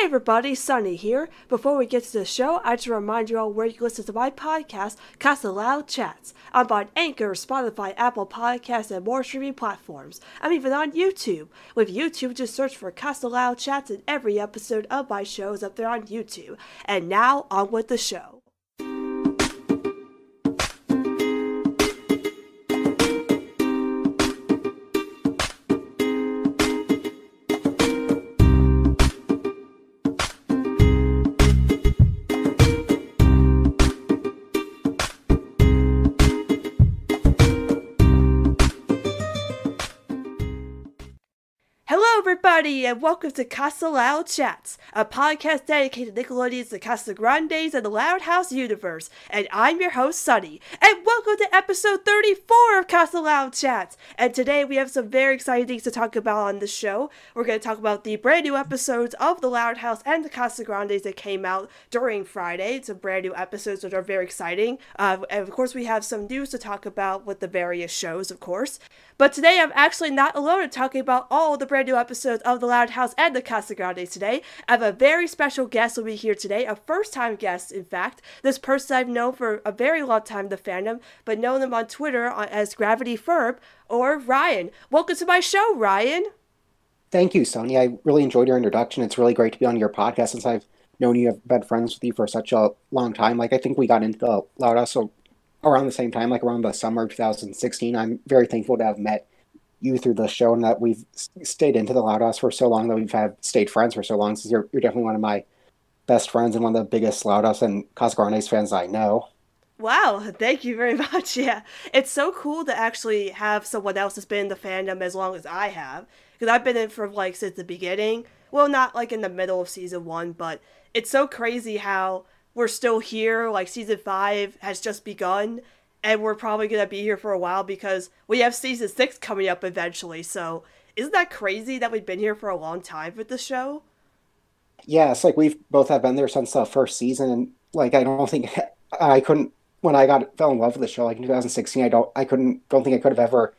Hey everybody, Sunny here. Before we get to the show, I just remind you all where you listen to my podcast, Casa Loud Chats. I'm on Anchor, Spotify, Apple Podcasts, and more streaming platforms. I'm even on YouTube. With YouTube, just search for Casa Loud Chats, and every episode of my show is up there on YouTube. And now, on with the show. Everybody, and welcome to Casa Loud Chats, a podcast dedicated to Nickelodeon's The Casa Grandes and the Loud House universe. And I'm your host, Sunny. And welcome to episode 34 of Casa Loud Chats. And today we have some very exciting things to talk about on the show. We're going to talk about the brand new episodes of The Loud House and The Casa Grandes that came out during Friday. Some brand new episodes which are very exciting. Uh, and of course, we have some news to talk about with the various shows, of course. But today I'm actually not alone in talking about all the brand new episodes of The Loud House and The Casa Grande today. I have a very special guest will be here today, a first time guest, in fact. This person I've known for a very long time the fandom, but known them on Twitter uh, as Gravity Ferb or Ryan. Welcome to my show, Ryan. Thank you, Sonia. I really enjoyed your introduction. It's really great to be on your podcast since I've known you, have been friends with you for such a long time. Like, I think we got into the Loud House around the same time, like around the summer of 2016. I'm very thankful to have met you through the show and that we've stayed into the Loud House for so long that we've had stayed friends for so long. Since you're, you're definitely one of my best friends and one of the biggest Loud House and Casa fans I know. Wow, thank you very much. Yeah, it's so cool to actually have someone else that's been in the fandom as long as I have. Because I've been in from like since the beginning. Well, not like in the middle of season one, but it's so crazy how we're still here. Like season five has just begun, and we're probably gonna be here for a while because we have season six coming up eventually. So isn't that crazy that we've been here for a long time with the show? Yeah, it's like we've both have been there since the first season, and like I don't think I couldn't when I got fell in love with the show like in 2016. I don't I couldn't don't think I could have ever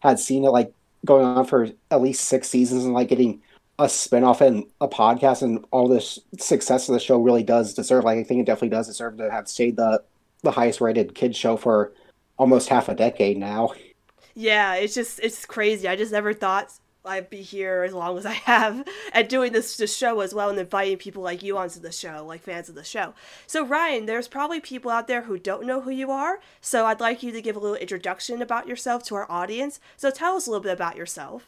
had seen it like going on for at least six seasons and like getting a spinoff and a podcast and all this success of the show really does deserve. Like I think it definitely does deserve to have stayed the the highest rated kids show for almost half a decade now. Yeah, it's just it's crazy. I just never thought I'd be here as long as I have and doing this, this show as well and inviting people like you onto the show, like fans of the show. So Ryan, there's probably people out there who don't know who you are, so I'd like you to give a little introduction about yourself to our audience. So tell us a little bit about yourself.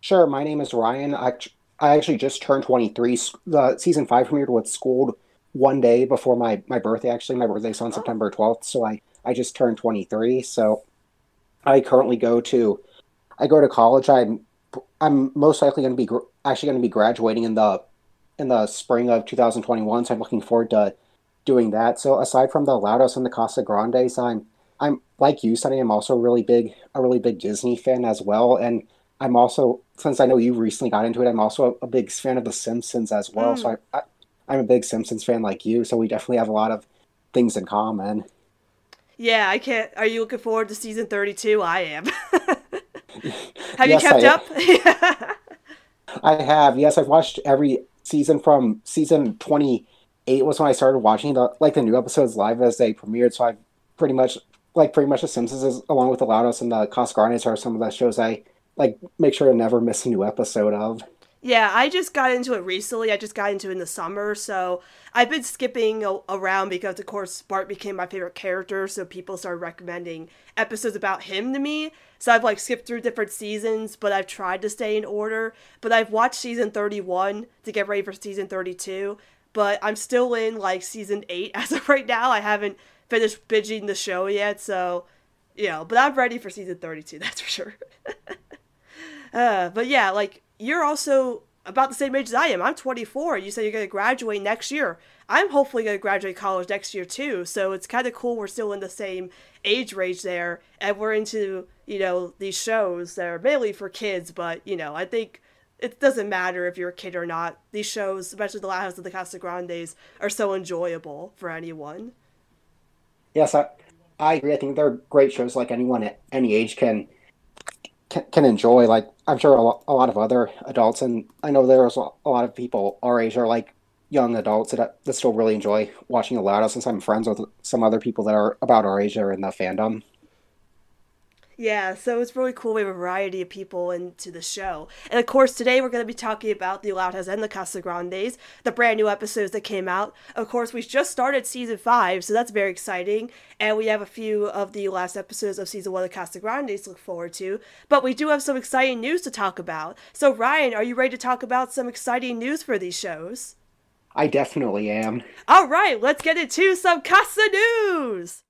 Sure, my name is Ryan. I, I actually just turned 23. The uh, season 5 premiered with Schooled one day before my my birthday. Actually, my birthday's on oh. September twelfth, so I I just turned twenty three. So I currently go to I go to college. I'm I'm most likely going to be gr- actually going to be graduating in the in the spring of 2021. So I'm looking forward to doing that. So aside from the Loud and the Casa Grandes, I'm I'm like you, Sunny. I'm also really big a really big Disney fan as well, and I'm also since I know you recently got into it, I'm also a, a big fan of The Simpsons as well. Mm. So I, I I'm a big Simpsons fan like you, so we definitely have a lot of things in common. Yeah, I can't. Are you looking forward to season 32? I am. have yes, you kept I, up? I have. Yes, I've watched every season from season 28 was when I started watching the like the new episodes live as they premiered. So I pretty much like pretty much the Simpsons is, along with the Loud House and the Casa are some of the shows I like make sure to never miss a new episode of. Yeah, I just got into it recently. I just got into it in the summer, so I've been skipping a- around because, of course, Bart became my favorite character, so people started recommending episodes about him to me. So I've like skipped through different seasons, but I've tried to stay in order. But I've watched season 31 to get ready for season 32, but I'm still in like season 8 as of right now. I haven't finished binging the show yet, so, you know, but I'm ready for season 32, that's for sure. uh, but yeah, like you're also about the same age as I am. I'm 24. You said you're going to graduate next year. I'm hopefully going to graduate college next year too. So it's kind of cool. We're still in the same age range there, and we're into you know these shows that are mainly for kids. But you know, I think it doesn't matter if you're a kid or not. These shows, especially the Loud House of the Casa Grandes, are so enjoyable for anyone. Yes, I, I agree. I think they're great shows. Like anyone at any age can can, can enjoy. Like I'm sure a lot, a lot of other adults, and I know there's a lot of people our age are like young adults that, that still really enjoy watching the Loud House. Since I'm friends with some other people that are about our age that are in the fandom. Yeah, so it's really cool. We have a variety of people into the show. And of course, today we're going to be talking about the Loud House and the Casagrandes, the brand new episodes that came out. Of course, we just started season five, so that's very exciting. And we have a few of the last episodes of season one of the Casagrandes to look forward to. But we do have some exciting news to talk about. So, Ryan, are you ready to talk about some exciting news for these shows? I definitely am. All right, let's get into some Casa news!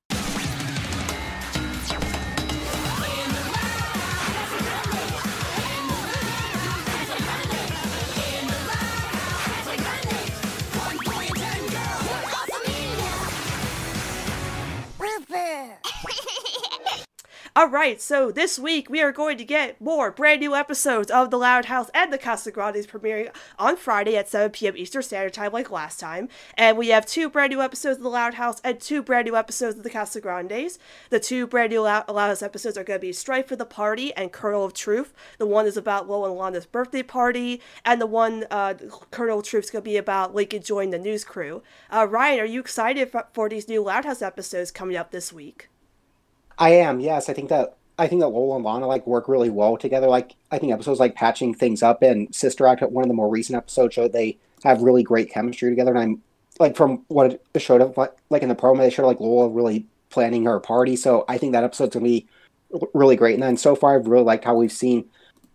All right, so this week we are going to get more brand new episodes of The Loud House and The Casagrandes premiering on Friday at 7 p.m. Eastern Standard Time, like last time. And we have two brand new episodes of The Loud House and two brand new episodes of The Casagrandes. The two brand new Loud, House episodes are going to be Strife for the Party and Kernel of Truth. The one is about Lola and Lana's birthday party, and the one, uh, Kernel of Truth, is going to be about Lincoln joining the news crew. Uh, Ryan, are you excited for these new Loud House episodes coming up this week? I am, yes. I think that I think that Lola and Lana like work really well together. Like I think episodes like patching things up and Sister Act, one of the more recent episodes, showed they have really great chemistry together. And I'm like from what it showed up like, like in the promo, they showed like Lola really planning her party. So I think that episode's gonna be really great. And then so far, I've really liked how we've seen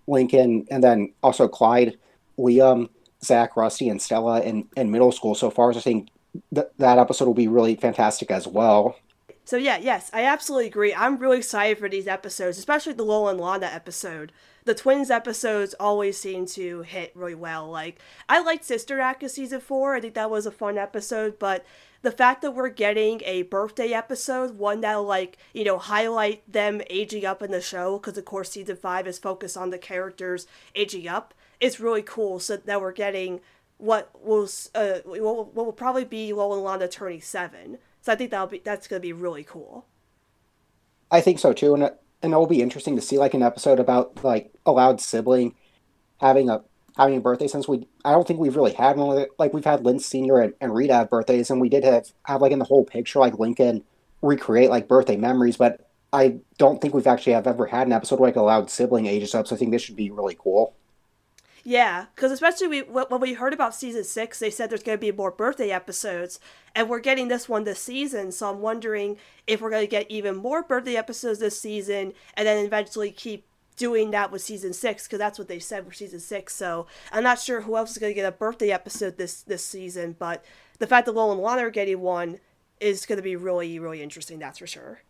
Lincoln and then also Clyde, Liam, Zach, Rusty, and Stella in, in middle school. So far, so I think th- that episode will be really fantastic as well. So yeah, yes, I absolutely agree. I'm really excited for these episodes, especially the Lola and Lana episode. The twins episodes always seem to hit really well. Like I liked Sister Act of season four. I think that was a fun episode, but the fact that we're getting a birthday episode, one that'll like you know highlight them aging up in the show, because of course season five is focused on the characters aging up, is really cool. So that we're getting what was uh what will probably be Lola and Lana turning seven so I think that'll be that's gonna be really cool. I think so too, and and it will be interesting to see like an episode about like a loud sibling having a having a birthday since we I don't think we've really had one like we've had Lynn Senior and, and Rita have birthdays and we did have have like in the whole picture like Lincoln recreate like birthday memories, but I don't think we've actually have ever had an episode like a loud sibling ages up. So I think this should be really cool. Yeah, because especially we, when we heard about season six, they said there's going to be more birthday episodes, and we're getting this one this season. So I'm wondering if we're going to get even more birthday episodes this season, and then eventually keep doing that with season six, because that's what they said for season six. So I'm not sure who else is going to get a birthday episode this this season, but the fact that Lola and Lana are getting one is going to be really really interesting. That's for sure.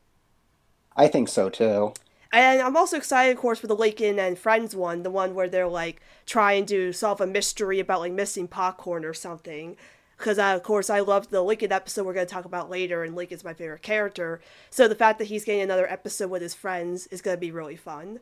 I think so too. And I'm also excited, of course, for the Lincoln and Friends one, the one where they're like trying to solve a mystery about like missing popcorn or something. Because uh, of course I loved the Lincoln episode we're going to talk about later, and Lincoln's my favorite character. So the fact that he's getting another episode with his friends is going to be really fun.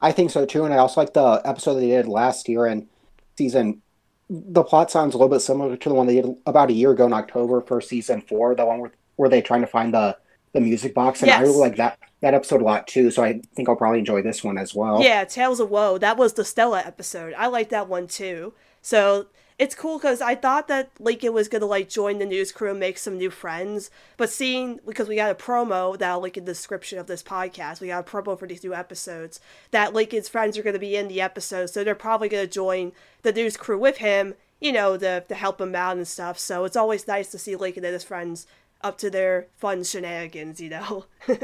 I think so too, and I also like the episode they did last year and season. The plot sounds a little bit similar to the one they did about a year ago in October for season four, the one where, where they trying to find the the music box, and yes. I really like that that episode a lot too. So I think I'll probably enjoy this one as well. Yeah, Tales of Woe. That was the Stella episode. I like that one too. So it's cool because I thought that Lincoln was gonna like join the news crew and make some new friends, but seeing because we got a promo that'll link in the description of this podcast, we got a promo for these new episodes that Lincoln's friends are gonna be in the episode, so they're probably gonna join the news crew with him, you know, to to help him out and stuff. So it's always nice to see Lincoln and his friends up to their fun shenanigans, you know.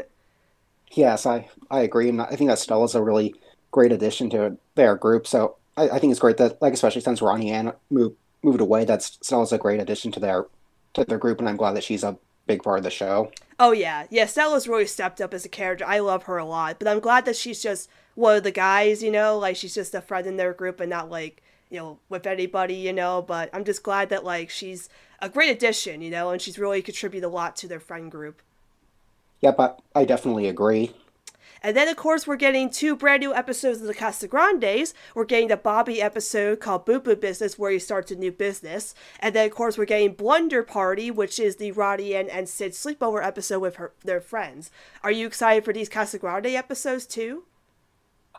Yes, I, I agree. And I think that Stella's a really great addition to their group. So I, I think it's great that, like, especially since Ronnie Anne moved, moved away, that Stella's a great addition to their to their group. And I'm glad that she's a big part of the show. Oh, yeah. Yeah, Stella's really stepped up as a character. I love her a lot. But I'm glad that she's just one of the guys, you know? Like, she's just a friend in their group and not, like, you know, with anybody, you know? But I'm just glad that, like, she's a great addition, you know? And she's really contributed a lot to their friend group. Yep, I, I definitely agree. And then, of course, we're getting two brand new episodes of the Casagrandes. We're getting the Bobby episode called Boo Boo Business, where he starts a new business. And then, of course, we're getting Blunder Party, which is the Roddy and, and Sid sleepover episode with her, their friends. Are you excited for these Casagrande episodes too?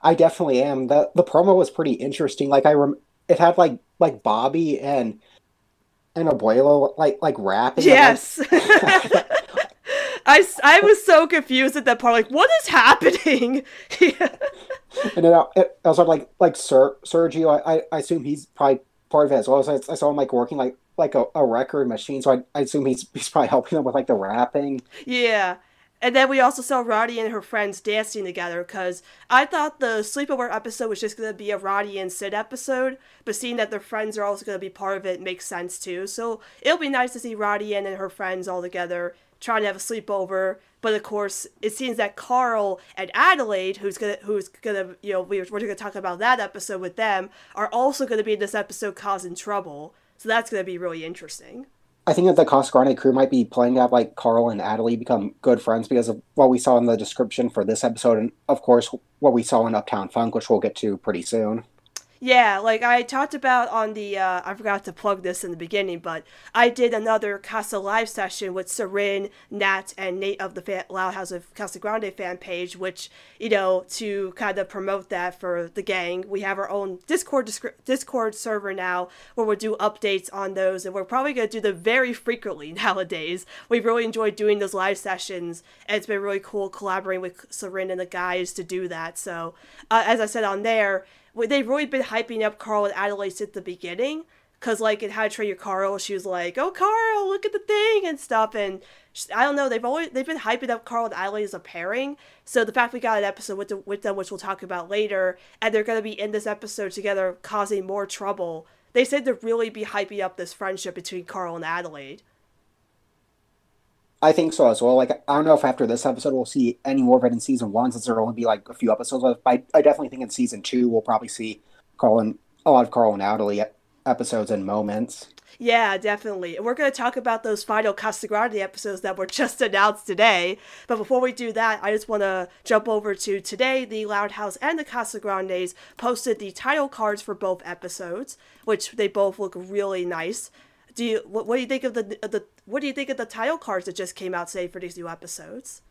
I definitely am. the The promo was pretty interesting. Like I rem- it had like like Bobby and and Abuelo like like rapping. Yes. I, I was so confused at that part. Like, what is happening? and then I, I was like, like Sir, Sergio. I, I assume he's probably part of it as well. So I, I saw him like working like like a, a record machine. So I, I assume he's he's probably helping them with like the rapping. Yeah. And then we also saw Roddy and her friends dancing together because I thought the sleepover episode was just going to be a Roddy and Sid episode, but seeing that their friends are also going to be part of it makes sense too. So it'll be nice to see Roddy and her friends all together trying to have a sleepover. But of course, it seems that Carl and Adelaide, who's gonna, who's gonna, you know, we, we're gonna talk about that episode with them, are also gonna be in this episode causing trouble. So that's gonna be really interesting. I think that the Casa Grande crew might be playing have like Carl and Adelaide become good friends because of what we saw in the description for this episode, and of course what we saw in Uptown Funk, which we'll get to pretty soon. Yeah, like I talked about on the, uh, I forgot to plug this in the beginning, but I did another Casa Live session with Sarin, Nat, and Nate of the fan, Loud House of Casa Grande fan page, which, you know, to kind of promote that for the gang, we have our own Discord Discord server now where we'll do updates on those, and we're probably going to do them very frequently nowadays. We've really enjoyed doing those live sessions, and it's been really cool collaborating with Sarin and the guys to do that. So, uh, as I said on there, they've really been hyping up Carl and Adelaide since the beginning. Cause like in How to Train Your Carl, she was like, "Oh, Carl, look at the thing" and stuff. And she, I don't know, they've always they've been hyping up Carl and Adelaide as a pairing. So the fact we got an episode with the, with them, which we'll talk about later, and they're gonna be in this episode together, causing more trouble. They said to really be hyping up this friendship between Carl and Adelaide. I think so as well. Like I don't know if after this episode we'll see any more of it in season one, since there'll only be like a few episodes But I, I definitely think in season two we'll probably see Carl and a lot of Carl and Natalie episodes and moments. Yeah, definitely. And We're going to talk about those final Casagrande episodes that were just announced today. But before we do that, I just want to jump over to today. The Loud House and the Casagrandes posted the title cards for both episodes, which they both look really nice. Do you what, what do you think of the the what do you think of the title cards that just came out today for these new episodes?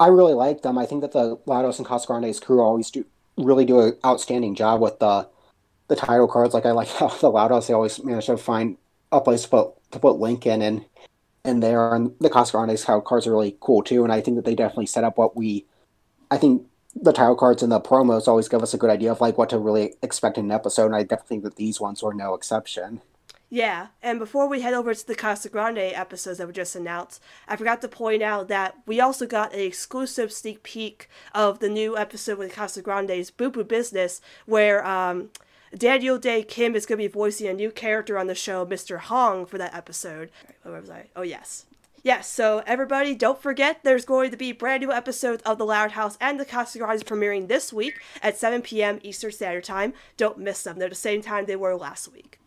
I really like them. I think that the House and Casa Grande's crew always do really do an outstanding job with the the title cards. Like I like how the House they always manage to find a place to put to put Lincoln and and there and the Casa Grande's title cards are really cool too. And I think that they definitely set up what we I think the title cards and the promos always give us a good idea of like what to really expect in an episode. And I definitely think that these ones were no exception. Yeah, and before we head over to the Casa Grande episodes that were just announced, I forgot to point out that we also got an exclusive sneak peek of the new episode with Casa Grande's Boo Boo Business, where um, Daniel Dae Kim is going to be voicing a new character on the show, Mr. Hong, for that episode. Where was I? Oh, yes. Yes, so everybody, don't forget there's going to be brand new episodes of The Loud House and The Casa Grandes premiering this week at 7 p.m. Eastern Standard Time. Don't miss them. They're the same time they were last week.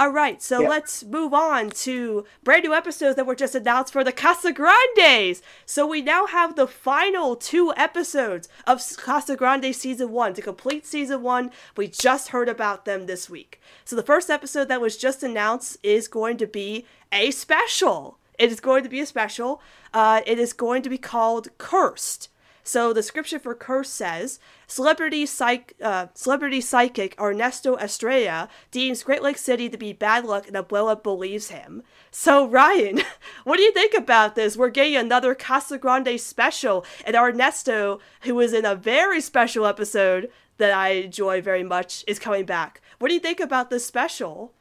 All right, so yep. let's move on to brand new episodes that were just announced for the Casa Grandes. So we now have the final two episodes of Casa Grande season one to complete season one. We just heard about them this week. So the first episode that was just announced is going to be a special. It is going to be a special. Uh, it is going to be called Cursed. So the scripture for curse says, celebrity psych, uh, celebrity psychic Ernesto Estrella deems Great Lake City to be bad luck, and Abuela believes him. So Ryan, what do you think about this? We're getting another Casa Grande special, and Ernesto, who was in a very special episode that I enjoy very much, is coming back. What do you think about this special?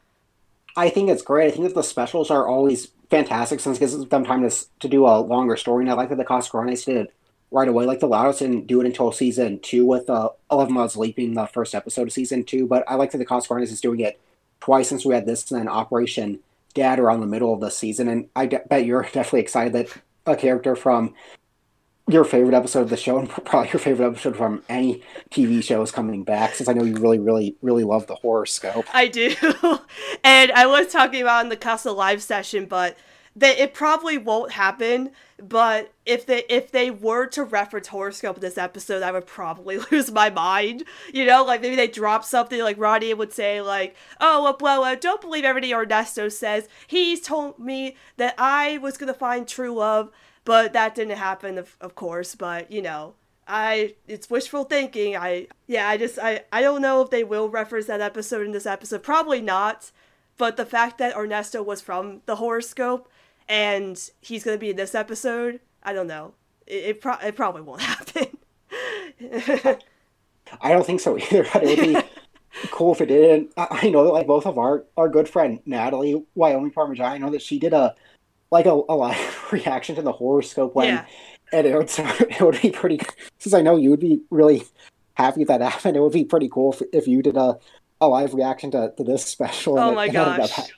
I think it's great. I think that the specials are always fantastic since it gives them time to, to do a longer story. And I like that the Casa Grandes did right away. Like the Loud House didn't do it until season two with uh, Eleven Miles Leaping, the first episode of season two. But I like that the Grandes is doing it twice since we had this and then Operation Dad around the middle of the season. And I de- bet you're definitely excited that a character from your favorite episode of the show and probably your favorite episode from any TV show is coming back since I know you really, really, really love the horoscope. I do. and I was talking about in the Casa Live session, but that it probably won't happen but if they if they were to reference horoscope in this episode i would probably lose my mind you know like maybe they drop something like ronnie would say like oh abuela don't believe everything ernesto says he's told me that i was gonna find true love but that didn't happen of, of course but you know I it's wishful thinking. I yeah, I just I I don't know if they will reference that episode in this episode. Probably not. But the fact that Ernesto was from the horoscope and he's gonna be in this episode, I don't know. It it, pro- it probably won't happen. I don't think so either. But it would be cool if it did. I know that like both of our our good friend Natalie Wyoming Parmesan. I know that she did a like a, a live reaction to the horoscope when yeah. it aired. So it would be pretty. Since I know you would be really happy if that happened, it would be pretty cool if, if you did a a live reaction to, to this special. Oh my it, gosh.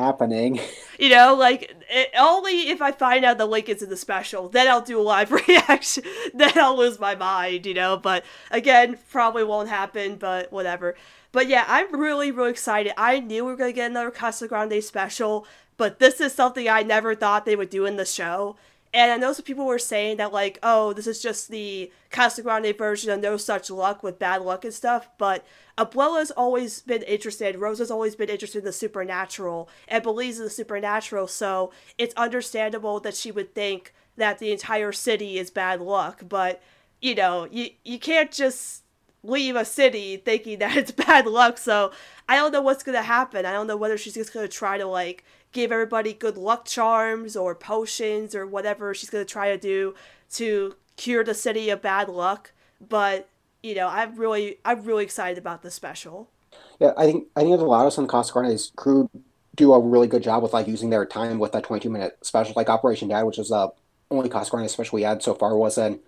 Happening. You know, like it, only if I find out the link is in the special, then I'll do a live reaction. then I'll lose my mind, you know. But again, probably won't happen. But whatever. But yeah, I'm really really excited. I knew we were gonna get another Casa Grande special, but this is something I never thought they would do in the show. And I know some people were saying that, like, oh, this is just the Casa Grande version of No Such Luck with bad luck and stuff. But Abuela's always been interested, Rosa's always been interested in the supernatural and believes in the supernatural. So it's understandable that she would think that the entire city is bad luck. But, you know, you, you can't just leave a city thinking that it's bad luck. So I don't know what's to happen. I don't know whether she's just to try to, like, give everybody good luck charms or potions or whatever she's going to try to do to cure the city of bad luck. But, you know, I'm really I'm really excited about the special. Yeah, I think I think the Loud House and Casa Grande's crew do a really good job with like using their time with that 22 minute special, like Operation Dad, which is the only Casa Grande special we had so far, was an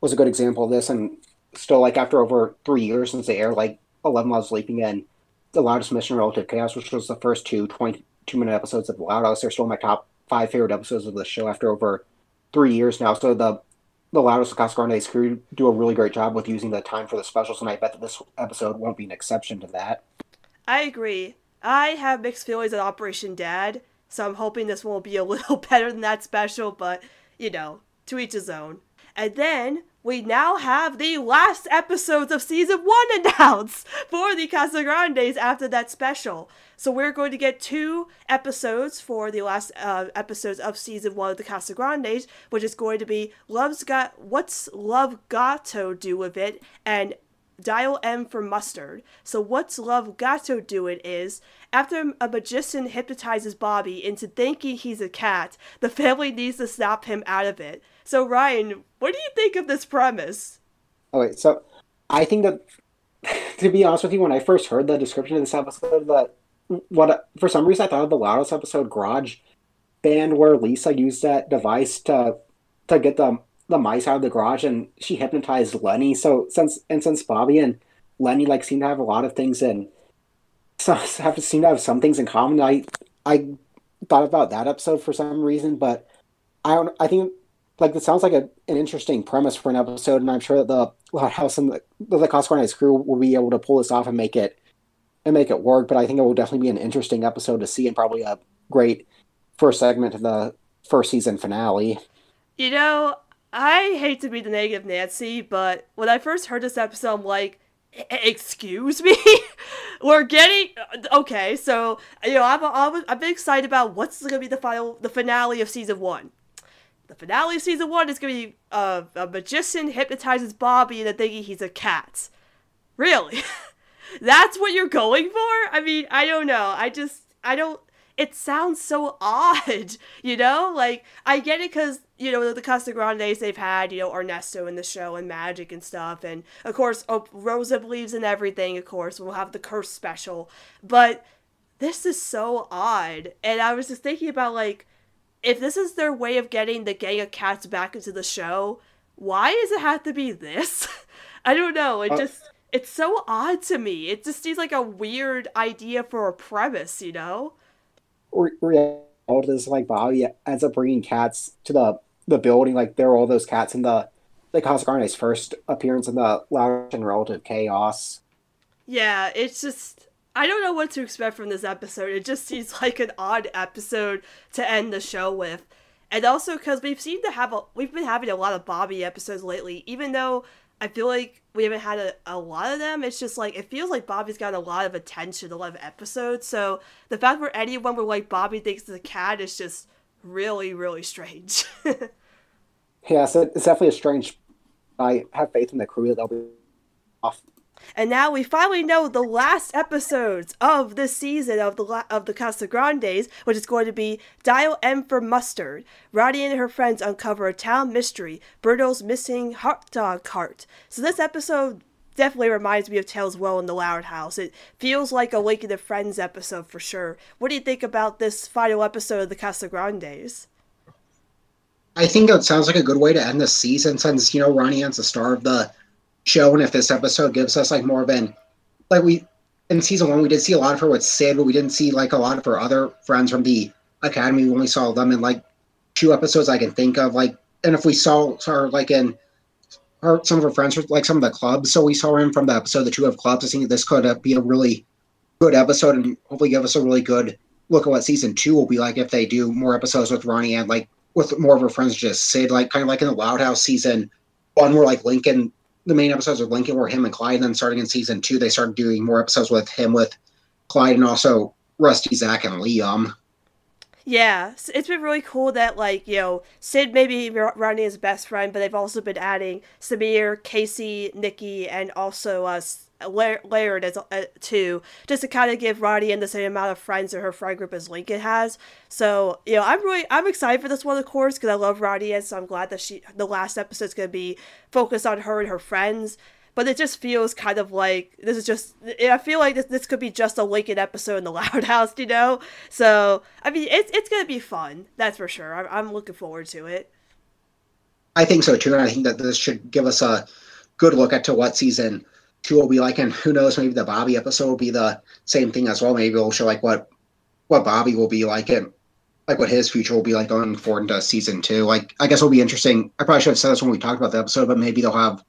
was a good example of this. And still, like after over three years since they aired, like 11 Miles Sleeping and the Loudest Mission Relative Chaos, which was the first two 20, two minute episodes of Loud House. They're still my top five favorite episodes of the show after over three years now. So the the Loud House Casa Grande's crew do a really great job with using the time for the specials, and I bet that this episode won't be an exception to that. I agree. I have mixed feelings on Operation Dad, so I'm hoping this will be a little better than that special, but you know, to each his own. And then we now have the last episodes of season one announced for the Casa Grandes after that special. So we're going to get two episodes for the last uh, episodes of season one of the Casa Grandes, which is going to be Love's Got What's Love Got to Do with It and Dial M for Mustard. So what's Love Got to Do it is after a magician hypnotizes Bobby into thinking he's a cat, the family needs to snap him out of it. So Ryan, what do you think of this premise? Okay, so I think that to be honest with you, when I first heard the description of this episode, that what for some reason I thought of the Loud House episode Garage Band where Lisa used that device to to get the the mice out of the garage and she hypnotized Lenny. So since and since Bobby and Lenny like seem to have a lot of things in so have seem to have some things in common. I I thought about that episode for some reason, but I don't I think like it sounds like a, an interesting premise for an episode, and I'm sure that the Loudhouse and the, the Casa crew will be able to pull this off and make it and make it work. But I think it will definitely be an interesting episode to see, and probably a great first segment of the first season finale. You know, I hate to be the negative Nancy, but when I first heard this episode, I'm like, excuse me we're getting okay so you know I'm, I'm, I'm excited about what's gonna be the final the finale of season one the finale of season one is going to be uh, a magician hypnotizes Bobby into thinking he's a cat. Really? That's what you're going for? I mean, I don't know. I just, I don't, it sounds so odd, you know? Like, I get it because, you know, the Casa Grandes they've had, you know, Ernesto in the show and magic and stuff. And, of course, oh, Rosa believes in everything, of course. We'll have the curse special. But this is so odd. And I was just thinking about, like, if this is their way of getting the gang of cats back into the show, why does it have to be this? I don't know. It uh, just it's so odd to me. It just seems like a weird idea for a premise, you know. All this like Bobby ends up bringing cats to the the building. Like there are all those cats in the Casa Grande's first appearance in the Loud and Relative Chaos. Yeah, it's just I don't know what to expect from this episode. It just seems like an odd episode to end the show with. And also because we've seemed to have a we've been having a lot of Bobby episodes lately, even though I feel like we haven't had a, a lot of them. It's just like it feels like Bobby's got a lot of attention, a lot of episodes. So the fact where anyone would like Bobby thinks the cat is just really, really strange. yeah, so it's definitely a strange I have faith in the crew that they'll be off. And now we finally know the last episodes of this season of the La- of the Casa Grandes, which is going to be Dial M for Mustard. Roddy and her friends uncover a town mystery: Bruno's missing hot dog cart. So this episode definitely reminds me of Tales Well in the Loud House. It feels like a Waking the Friends episode for sure. What do you think about this final episode of the Casa Grandes? I think it sounds like a good way to end the season since, you know, Ronnie Anne's the star of the show. And if this episode gives us like more of an, like we, in season one, we did see a lot of her with Sid, but we didn't see like a lot of her other friends from the Academy. We only saw them in like two episodes I can think of. Like, and if we saw her like in her, some of her friends, like some of the clubs, so we saw her in from the episode, the two of clubs. I think this could uh, be a really good episode and hopefully give us a really good look at what season two will be like if they do more episodes with Ronnie and like with more of her friends just Sid, like kind of like in the Loud House season one, where like Lincoln, the main episodes with Lincoln were him and Clyde. And then starting in season two, they started doing more episodes with him, with Clyde, and also Rusty, Zach, and Liam. Yeah, it's been really cool that like you know Sid maybe Ronnie is best friend, but they've also been adding Sameer, Casey, Nikki, and also uh, us layered as uh, too, just to kind of give Roddy and the same amount of friends in her friend group as Lincoln has. So you know, I'm really I'm excited for this one, of course, because I love Roddy, and so I'm glad that she the last episode is gonna be focused on her and her friends. But it just feels kind of like this is just. I feel like this, this could be just a Lincoln episode in the Loud House, you know. So I mean, it's it's gonna be fun, that's for sure. I'm, I'm looking forward to it. I think so too, and I think that this should give us a good look at to what season two will be like, and who knows, maybe the Bobby episode will be the same thing as well. Maybe it'll show like what what Bobby will be like and like what his future will be like going forward into season two. Like I guess it'll be interesting. I probably should have said this when we talked about the episode, but maybe they'll have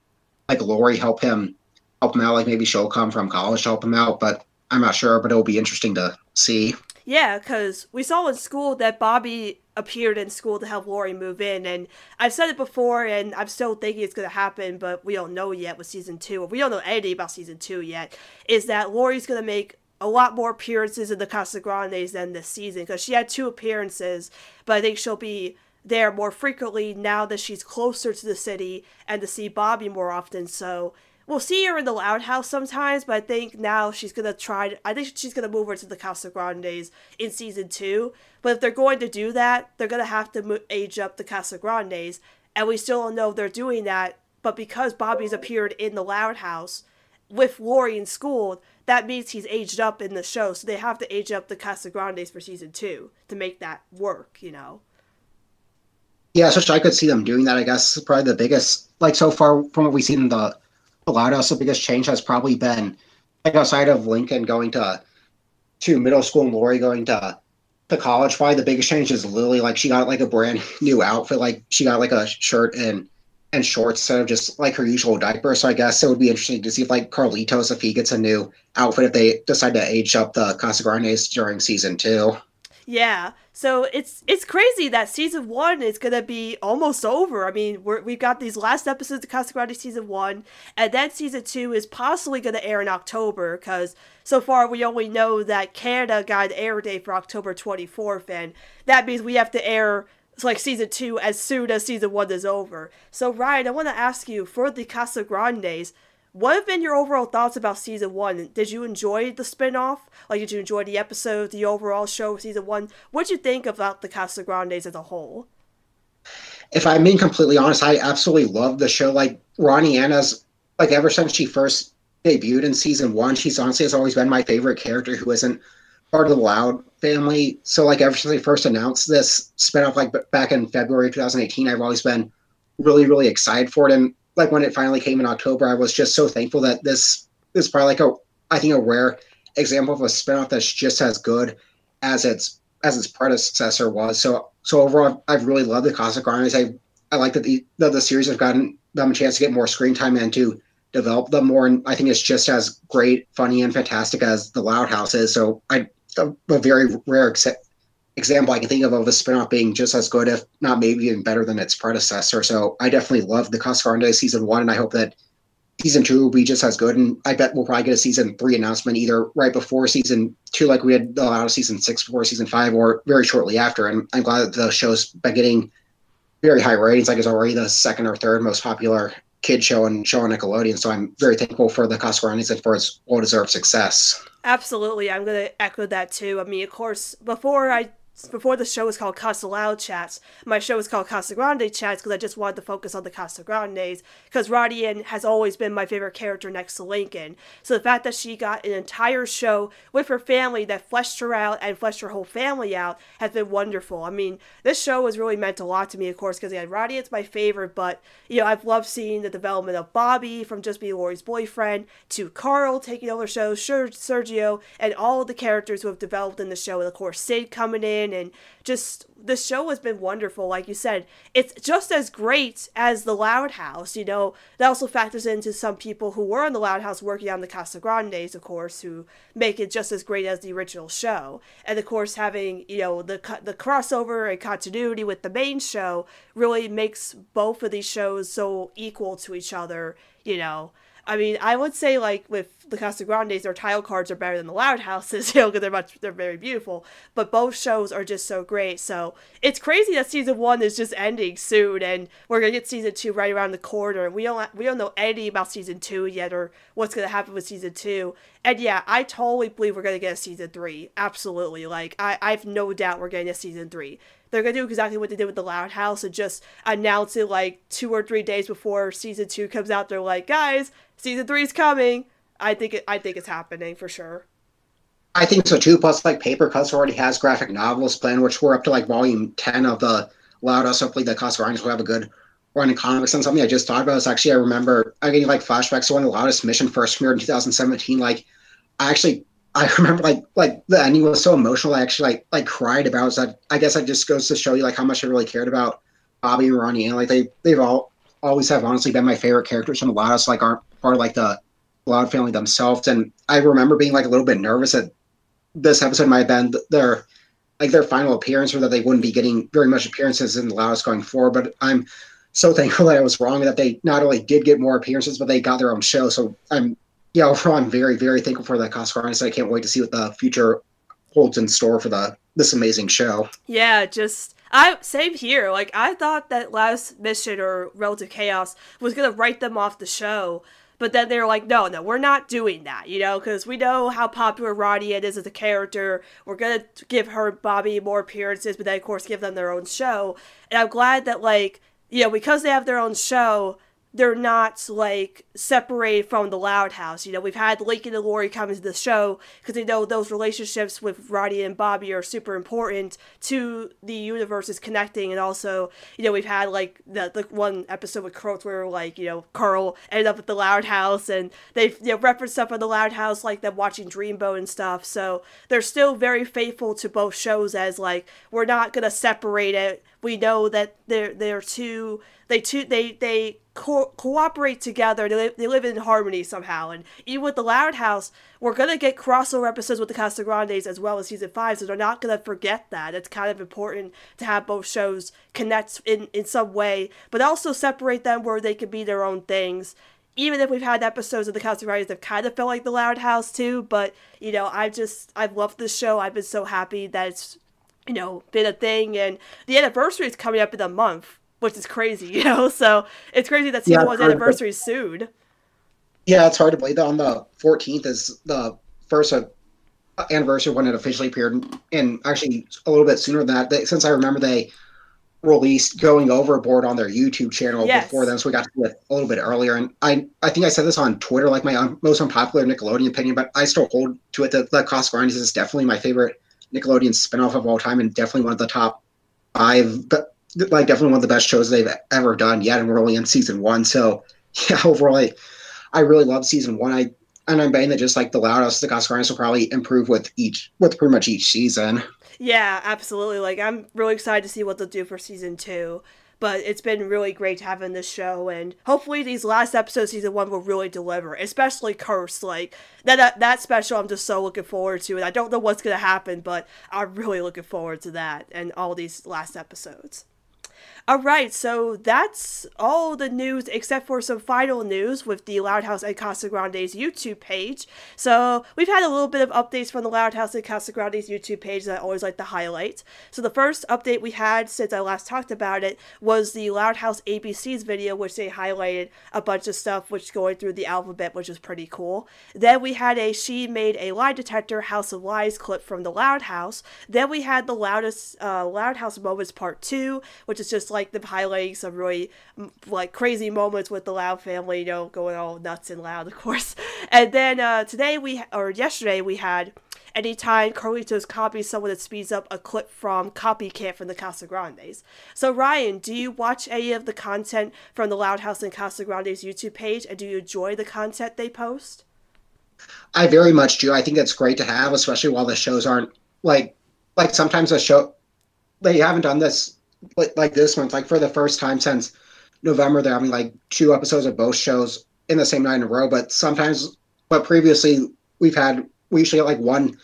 like Lori help him help him out. Like maybe she'll come from college to help him out, but I'm not sure. But it'll be interesting to see. Yeah, because we saw in school that Bobby appeared in school to help Lori move in. And I've said it before, and I'm still thinking it's going to happen, but we don't know yet with season two. We don't know anything about season two yet. Is that Lori's going to make a lot more appearances in the Casa Grandes than this season because she had two appearances, but I think she'll be there more frequently now that she's closer to the city and to see Bobby more often. So we'll see her in the Loud House sometimes, but I think now she's gonna try. I think she's gonna move her to the Casa Grandes in season two. But if they're going to do that, they're gonna have to mo- age up the Casa Grandes, and we still don't know if they're doing that. But because Bobby's appeared in the Loud House with Lori in school, that means he's aged up in the show. So they have to age up the Casa Grandes for season two to make that work. You know. Yeah, so I could see them doing that. I guess probably the biggest, like so far from what we've seen in the Loud House, the biggest change has probably been like outside of Lincoln going to to middle school and Lori going to to college. Probably the biggest change is Lily. Like she got like a brand new outfit. Like she got like a shirt and and shorts instead of just like her usual diaper. So I guess it would be interesting to see if like Carlitos if he gets a new outfit if they decide to age up the Casa Grandes during season two. Yeah. So it's it's crazy that season one is gonna be almost over. I mean, we're, we've got these last episodes of Casa Grande season one, and then season two is possibly gonna air in October because so far we only know that Canada got an air date for October twenty fourth, and that means we have to air like season two as soon as season one is over. So Ryan, I want to ask you for the Casa Grandes what have been your overall thoughts about season one? Did you enjoy the spinoff? Like, did you enjoy the episode, the overall show, season one? What did you think about the Casa Grandes as a whole? If I'm being completely honest, I absolutely love the show. Like Ronnie Anne's, like ever since she first debuted in season one, she's honestly has always been my favorite character who isn't part of the Loud family. So like ever since they first announced this spinoff, like back in February 2018, I've always been really, really excited for it. And like when it finally came in October, I was just so thankful that this is probably like a I think a rare example of a spinoff that's just as good as its as its predecessor was. So so overall, I've really loved the Casa Grandes. I I like that the that the series have gotten them a chance to get more screen time and to develop them more. And I think it's just as great, funny, and fantastic as the Loud House is. So I a, a very rare example I can think of of a spinoff being just as good, if not maybe even better than its predecessor. So I definitely love the Casa Grande season one, and I hope that season two will be just as good. And I bet we'll probably get a season three announcement either right before season two, like we had a lot of season six before season five, or very shortly after. And I'm glad that the show's been getting very high ratings. Like it's already the second or third most popular kid show and show on Nickelodeon. So I'm very thankful for the Casagrandes and for its well deserved success. Absolutely, I'm gonna echo that too. I mean, of course, before I before the show was called Casa Loud Chats, my show was called Casa Grande Chats because I just wanted to focus on the Casa Grandes because Ronnie Anne has always been my favorite character next to Lincoln. So the fact that she got an entire show with her family that fleshed her out and fleshed her whole family out has been wonderful. I mean, this show has really meant a lot to me, of course, because yeah, Ronnie Anne's my favorite, but you know, I've loved seeing the development of Bobby from just being Lori's boyfriend to Carl taking over the show, Sergio, and all the characters who have developed in the show, and of course Sid coming in and just the show has been wonderful like you said. It's just as great as the loud house you know? That also factors into some people who were on the loud house working on the casa grandes of course who make it just as great as the original show. And of course having you know the the crossover and continuity with the main show really makes both of these shows so equal to each other you know I mean, I would say like with the Casa Grandes, their tile cards are better than the Loud Houses, you know, because they're much they're very beautiful. But both shows are just so great. So it's crazy that season one is just ending soon, and we're gonna get season two right around the corner. We don't we don't know anything about season two yet or what's gonna happen with season two. And yeah, I totally believe we're gonna get a season three. Absolutely, like I I have no doubt we're getting a season three they're gonna do exactly what they did with the Loud House and just announce it like two or three days before season two comes out. They're like, guys, season three is coming. I think it. I think it's happening for sure. I think so too. Plus, like Papercutz already has graphic novels planned, which we're up to like volume ten of the Loud House. Hopefully, the Casa Grandes will have a good run in comics. And something I just thought about is actually I remember I'm getting like flashbacks to when the Loudest Mission first premiered in 2017. Like, I actually I remember like like the ending was so emotional. I actually like like cried about. It. So that I guess it just goes to show you like how much I really cared about Bobby and Ronnie. And like they they've all always have honestly been my favorite characters from a lot of like aren't part of like the Loud family themselves. And I remember being like a little bit nervous that this episode might have been their like their final appearance or that they wouldn't be getting very much appearances in the Loud House going forward. But I'm so thankful that I was wrong that they not only did get more appearances, but they got their own show. So I'm yeah, overall, I'm very, very thankful for that Casa Grandes. I can't wait to see what the future holds in store for the this amazing show. Yeah, just I same here. Like I thought that last Mission or Relative Chaos was gonna write them off the show, but then they're like, no, no, we're not doing that, you know, because we know how popular Ronnie Anne is as a character. We're gonna give her Bobby more appearances, but then of course give them their own show. And I'm glad that like you know because they have their own show they're not like separated from the Loud House. You know, we've had Lincoln and Lori come into the show because they know those relationships with Roddy and Bobby are super important to the universes connecting, and also, you know, we've had like the, the one episode with Kurtz where like you know Carl ended up at the Loud House, and they've you know referenced stuff on the Loud House like them watching Dreamboat and stuff. So they're still very faithful to both shows as like we're not gonna separate it. We know that they're they're two they two they they co- cooperate together. They live, they live in harmony somehow. And even with the Loud House, we're gonna get crossover episodes with the Casa Grandes as well as season five. So they're not gonna forget that. It's kind of important to have both shows connect in in some way, but also separate them where they can be their own things. Even if we've had episodes of the Casa Grandes that kind of felt like the Loud House too, but you know, I've just I've loved this show. I've been so happy that it's you know been a thing, and the anniversary is coming up in a month which is crazy, you know. So it's crazy that season yeah, one's anniversary is soon. Yeah, it's hard to believe that on the 14th is the first uh, anniversary when it officially appeared, and actually a little bit sooner than that. They, since I remember they released Going Overboard on their YouTube channel yes. before then, so we got to see it a little bit earlier. And I, I think I said this on Twitter, like my un- most unpopular Nickelodeon opinion, but I still hold to it that the Casa Grandes is definitely my favorite Nickelodeon spinoff of all time, and definitely one of the top five. But like definitely one of the best shows they've ever done yet, and we're only in season one. So yeah, overall, I, I really love season one. I and I'm betting that just like the Loud House, the Grandes will probably improve with each with pretty much each season. Yeah, absolutely. Like I'm really excited to see what they'll do for season two. But it's been really great having this show, and hopefully these last episodes, season one, will really deliver. Especially Curse, like that, that that special. I'm just so looking forward to, and I don't know what's gonna happen, but I'm really looking forward to that and all these last episodes. All right, so that's all the news except for some final news with the Loud House and Casa Grande's YouTube page. So we've had a little bit of updates from the Loud House and Casa Grande's YouTube page that I always like to highlight. So the first update we had since I last talked about it was the Loud House ABC's video, which they highlighted a bunch of stuff which going through the alphabet, which is pretty cool. Then we had a She Made a Lie Detector House of Lies clip from the Loud House. Then we had the loudest uh, Loud House moments part two, which is just like them highlighting some really like crazy moments with the Loud family, you know, going all nuts and loud, of course. And then uh, today we or yesterday we had anytime Carlitos copies someone that speeds up a clip from Copycat from the Casa Casagrandes. So Ryan, do you watch any of the content from the Loud House and Casa Casagrandes YouTube page, and do you enjoy the content they post? I very much do. I think it's great to have, especially while the shows aren't like like sometimes a show they haven't done this like this one. like for the first time since November, they're having like two episodes of both shows in the same night in a row. But sometimes, but previously we've had we usually get like one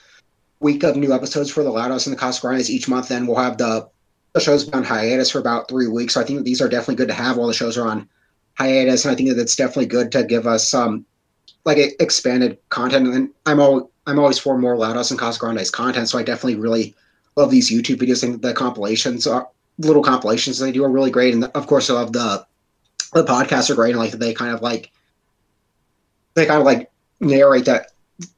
week of new episodes for the Loud House and the Casagrandes each month. Then we'll have the the shows on hiatus for about three weeks. So I think these are definitely good to have while the shows are on hiatus, and I think that it's definitely good to give us some like expanded content. And I'm all I'm always for more Loud House and Casagrandes content, so I definitely really love these YouTube videos. I think the compilations are little compilations they do are really great, and of course, love the the podcasts are great, and like they kind of like they kind of like narrate that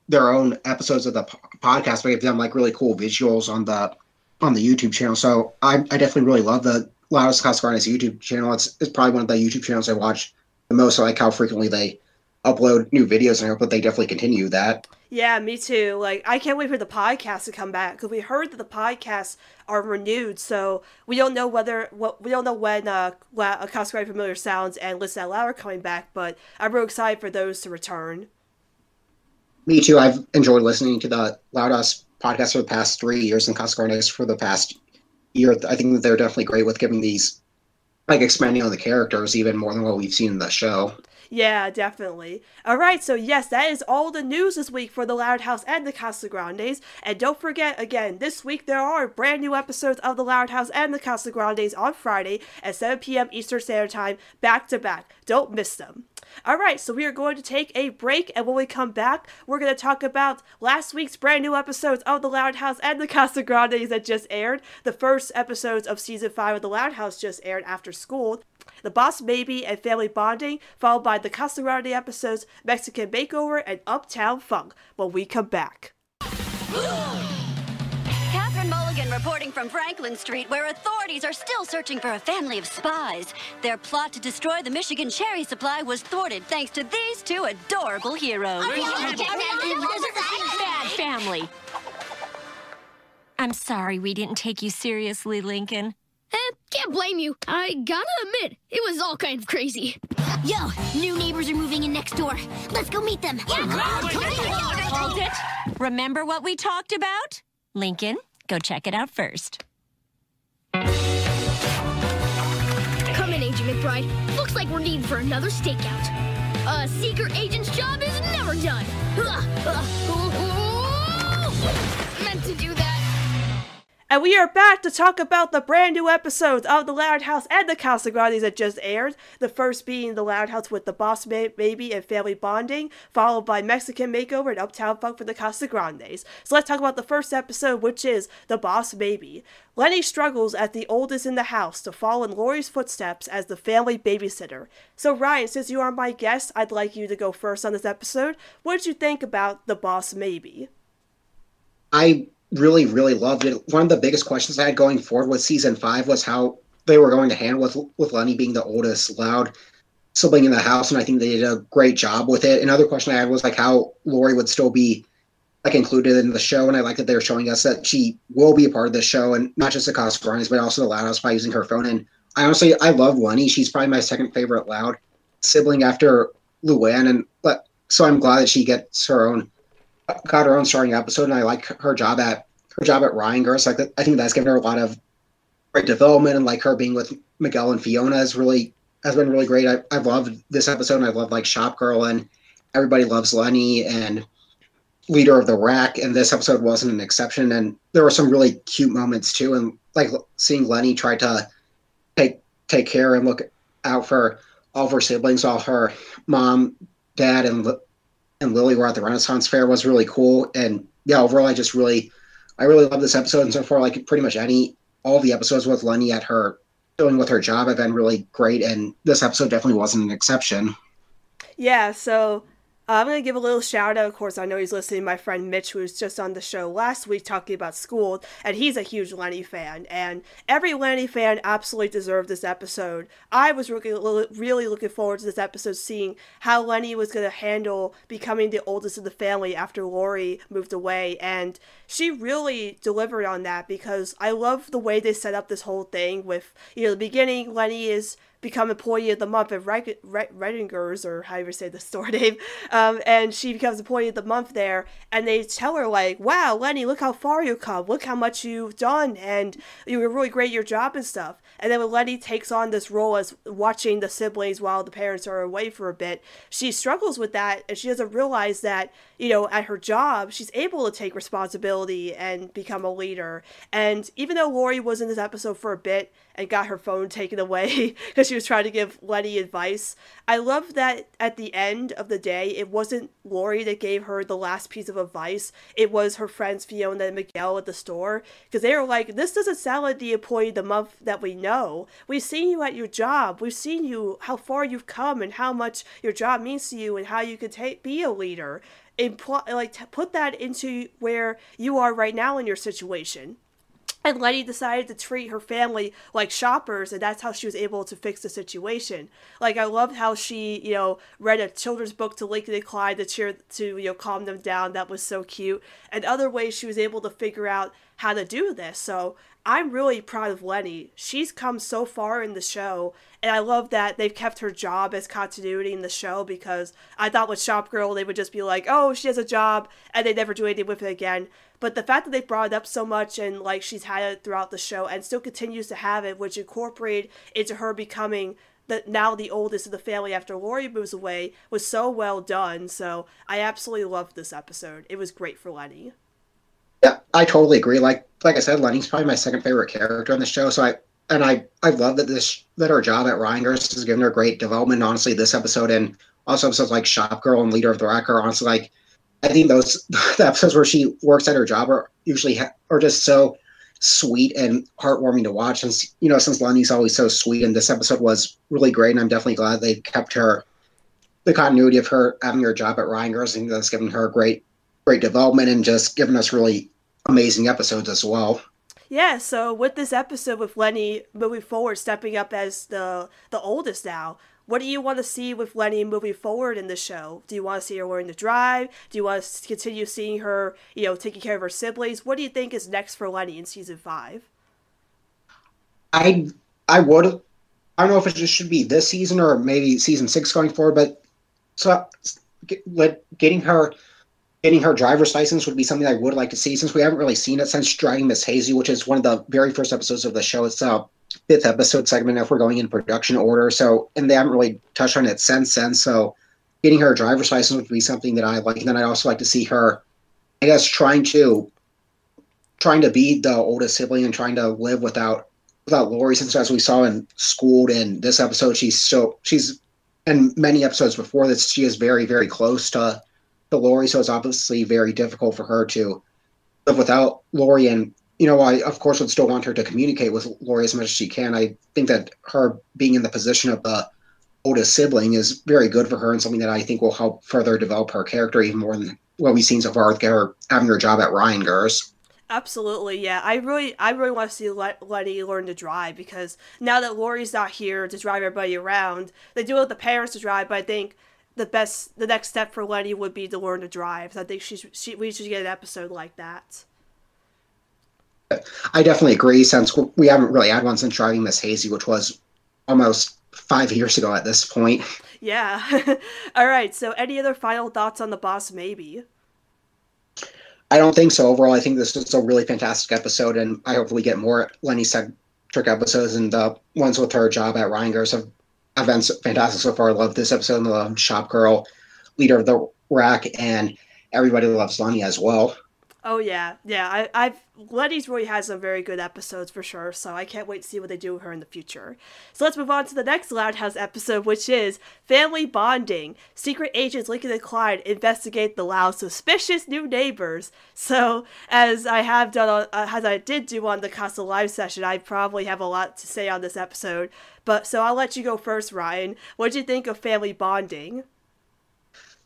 their own episodes of the podcast, but give them like really cool visuals on the on the YouTube channel. So I, I definitely really love the Loudest Casagrandes YouTube channel. It's it's probably one of the YouTube channels I watch the most. I like how frequently they upload new videos, and I hope that they definitely continue that. Yeah, me too. Like, I can't wait for the podcast to come back because we heard that the podcasts are renewed. So we don't know whether what we don't know when uh, La- Casagrandes Familia Sounds and Listen Out Loud are coming back, but I'm real excited for those to return. Me too. I've enjoyed listening to the Loud House podcast for the past three years and Casagrandes for the past year. I think they're definitely great with giving these, like, expanding on the characters even more than what we've seen in the show. Yeah, definitely. All right, so yes, that is all the news this week for the Loud House and the Casagrandes. And don't forget, again, this week there are brand new episodes of the Loud House and the Casagrandes on Friday at 7 p.m. Eastern Standard Time, back to back. Don't miss them. All right, so we are going to take a break, and when we come back, we're going to talk about last week's brand new episodes of The Loud House and The Casagrandes that just aired. The first episodes of season 5 of The Loud House just aired after school. The Boss Maybe and Family Bonding, followed by the Casagrande episodes Mexican Makeover and Uptown Funk when we come back. Katherine Mulligan reporting from Franklin Street, where authorities are still searching for a family of spies. Their plot to destroy the Michigan cherry supply was thwarted thanks to these two adorable heroes. Bad family. I'm sorry we didn't take you seriously, Lincoln. Eh, can't blame you. I gotta admit, it was all kind of crazy. Yo, new neighbors are moving in next door. Let's go meet them. Yeah, Hold it. Remember what we talked about? Lincoln, go check it out first. Come in, Agent McBride. Looks like we're needed for another stakeout. A secret agent's job is never done. Meant to do that. And we are back to talk about the brand new episodes of The Loud House and The Casa Casagrandes that just aired. The first being The Loud House with the Boss Maybe and Family Bonding, followed by Mexican Makeover and Uptown Funk for The Casagrandes. So let's talk about the first episode, which is The Boss Maybe. Leni struggles as the oldest in the house to follow in Lori's footsteps as the family babysitter. So Ryan, since you are my guest, I'd like you to go first on this episode. What did you think about The Boss Maybe? I really, really loved it. One of the biggest questions I had going forward with season five was how they were going to handle with with Leni being the oldest loud sibling in the house, and I think they did a great job with it. Another question I had was like how Lori would still be like included in the show, and I like that they're showing us that she will be a part of the show, and not just the Casagrandes, but also the Loud House by using her phone. And I honestly, I love Leni. She's probably my second favorite Loud sibling after Luan, and but so I'm glad that she gets her own got her own starting episode, and I like her job at her job at Reininger's. Like I think that's given her a lot of great development, and like her being with Miguel and Fiona is really has been really great. I, I've loved this episode, and I've loved like Shop Girl, and everybody loves Leni and leader of the rack. And this episode wasn't an exception. And there were some really cute moments too, and like seeing Leni try to take take care and look out for all of her siblings, all her mom, dad, and and Lily were at the Renaissance Fair was really cool. And yeah, overall, I just really, I really love this episode. And so far, like pretty much any, all the episodes with Leni at her doing with her job have been really great. And this episode definitely wasn't an exception. Yeah. So Uh, I'm going to give a little shout out. Of course, I know he's listening. My friend Mitch, who was just on the show last week talking about school, and he's a huge Leni fan. And every Leni fan absolutely deserved this episode. I was really, really looking forward to this episode, seeing how Leni was going to handle becoming the oldest of the family after Lori moved away. And she really delivered on that because I love the way they set up this whole thing with, you know, the beginning, Leni is become employee of the month at Reg- Redingers, or however you say the store name. Um, and she becomes employee of the month there. And they tell her, like, wow, Leni, look how far you've come. Look how much you've done. And you were really great at your job and stuff. And then when Leni takes on this role as watching the siblings while the parents are away for a bit, she struggles with that. And she doesn't realize that, you know, at her job, she's able to take responsibility and become a leader. And even though Lori was in this episode for a bit and got her phone taken away because she was trying to give Leni advice. I love that at the end of the day, it wasn't Lori that gave her the last piece of advice. It was her friends Fiona and Miguel at the store because they were like, "This doesn't sound like the employee the month that we know. We've seen you at your job. We've seen you how far you've come and how much your job means to you and how you could take be a leader." Impl- like put that into where you are right now in your situation and Leni decided to treat her family like shoppers, and that's how she was able to fix the situation. Like I loved how she, you know, read a children's book to Lincoln and Clyde to cheer to you know calm them down. That was so cute. And other ways she was able to figure out how to do this. So I'm really proud of Leni. She's come so far in the show, and I love that they've kept her job as continuity in the show because I thought with Shop Girl they would just be like, oh, she has a job, and they never do anything with it again. But the fact that they brought it up so much and like she's had it throughout the show and still continues to have it, which incorporated into her becoming the now the oldest of the family after Lori moves away, was so well done. So I absolutely loved this episode. It was great for Leni. Yeah, I totally agree. Like like I said, Leni's probably my second favorite character on the show. So I and I I love that this that her job at Reininger's has given her great development. Honestly, this episode and also episodes like Shop Girl and Leader of the Rack are honestly like I think those the episodes where she works at her job are usually ha- are just so sweet and heartwarming to watch. And you know, since Leni's always so sweet, and this episode was really great, and I'm definitely glad they kept her the continuity of her having her job at Reininger's. I think that's given her great great development and just given us really amazing episodes as well. Yeah, so with this episode with Leni moving forward, stepping up as the the oldest now, what do you want to see with Leni moving forward in the show? Do you want to see her learn to drive? Do you want to continue seeing her, you know, taking care of her siblings? What do you think is next for Leni in season five? I I would I don't know if it should be this season or maybe season six going forward, but so get, getting her getting her driver's license would be something I would like to see since we haven't really seen it since driving Miss Hazy, which is one of the very first episodes of the show. It's uh, fifth episode segment if we're going in production order. So, and they haven't really touched on it since then. So, getting her a driver's license would be something that I like. And then I'd also like to see her, I guess, trying to trying to be the oldest sibling and trying to live without without Lori. Since as we saw in Schooled in this episode, she's so she's and many episodes before this, she is very very close to to Lori. So it's obviously very difficult for her to live without Lori and you know, I of course would still want her to communicate with Lori as much as she can. I think that her being in the position of the oldest sibling is very good for her and something that I think will help further develop her character even more than what we've seen so far with her having her job at Reininger's. Absolutely, yeah. I really, I really want to see Leni learn to drive because now that Lori's not here to drive everybody around, they do want the parents to drive. But I think the best, the next step for Leni would be to learn to drive. So I think she, she, we should get an episode like that. I definitely agree. Since we haven't really had one since driving Miss Hazy, which was almost five years ago at this point. Yeah. All right. So, any other final thoughts on the boss? Maybe. I don't think so. Overall, I think this is a really fantastic episode, and I hopefully get more Leni centric episodes. And the ones with her job at Reininger's have, have been fantastic so far. I love this episode. And the Shop Girl, leader of the rack, and everybody loves Leni as well. Oh yeah, yeah. I, I've Leni's really has some very good episodes for sure. So I can't wait to see what they do with her in the future. So let's move on to the next Loud House episode, which is family bonding. Secret agents Lincoln and Clyde investigate the Loud suspicious new neighbors. So as I have done, on, uh, as I did do on the Casa Live session, I probably have a lot to say on this episode. But so I'll let you go first, Ryan. What did you think of family bonding?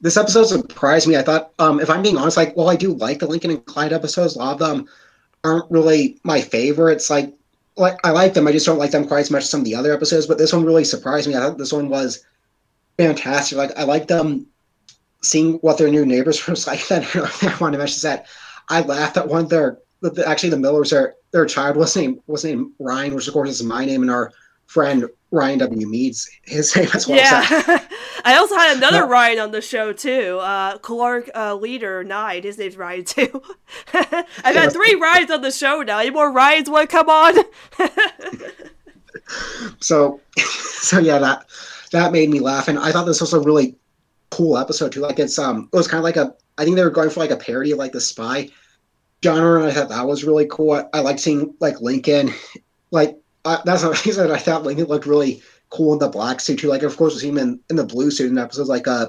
This episode surprised me. I thought, um, if I'm being honest, like, well, I do like the Lincoln and Clyde episodes. A lot of them aren't really my favorites. Like, like I like them. I just don't like them quite as much as some of the other episodes. But this one really surprised me. I thought this one was fantastic. Like, I like them seeing what their new neighbors were like. Then I want to mention that I laughed at one of their. Actually, the Millers are their child was named was named Ryan, which of course is my name, and our friend Ryan W. Meads his name as well. Yeah, so, I also had another no. Ryan on the show too. Uh, Clark uh, Leader Nine, his name's Ryan too. I've had three Ryans on the show now. Any more Ryans want to come on? so, so yeah, that that made me laugh, and I thought this was a really cool episode too. Like it's um, it was kind of like a. I think they were going for like a parody of like the spy genre, and I thought that was really cool. I, I like seeing like Lincoln, like uh, that's what I said. I thought Lincoln looked really cool in the black suit too. Like, of course, we see him in, in the blue suit in episodes like uh,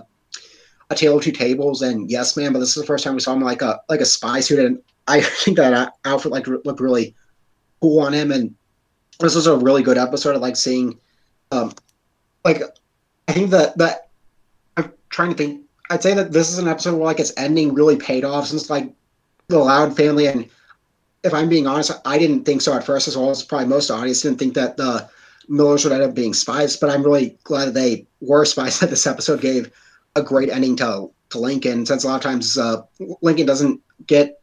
a Tale of Two Tables and Yes Man. But this is the first time we saw him like a like a spy suit, and I think that outfit like looked really cool on him. And this was a really good episode. I like seeing, um, like, I think that that I'm trying to think. I'd say that this is an episode where like its ending really paid off since like the Loud family and if I'm being honest, I didn't think so at first, as well as probably most audience didn't think that the Millers would end up being spies. But I'm really glad that they were spies. That this episode gave a great ending to to Lincoln, since a lot of times uh, Lincoln doesn't get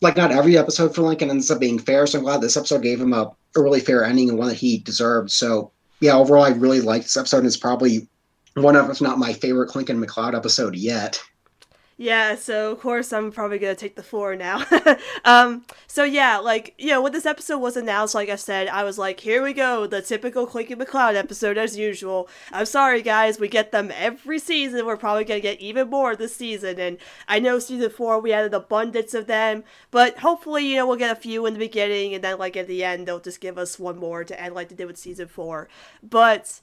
like not every episode for Lincoln ends up being fair. So I'm glad this episode gave him a, a really fair ending and one that he deserved. So yeah, overall, I really liked this episode. And it's probably one of, if not my favorite Clincoln McCloud episode yet. Yeah, so of course I'm probably gonna take the floor now. um, so yeah, like you know, when this episode was announced, like I said, I was like, here we go, the typical Clincoln McCloud episode as usual. I'm sorry guys, we get them every season. We're probably gonna get even more this season, and I know season four we had an abundance of them, but hopefully you know we'll get a few in the beginning, and then like at the end they'll just give us one more to end like they did with season four. But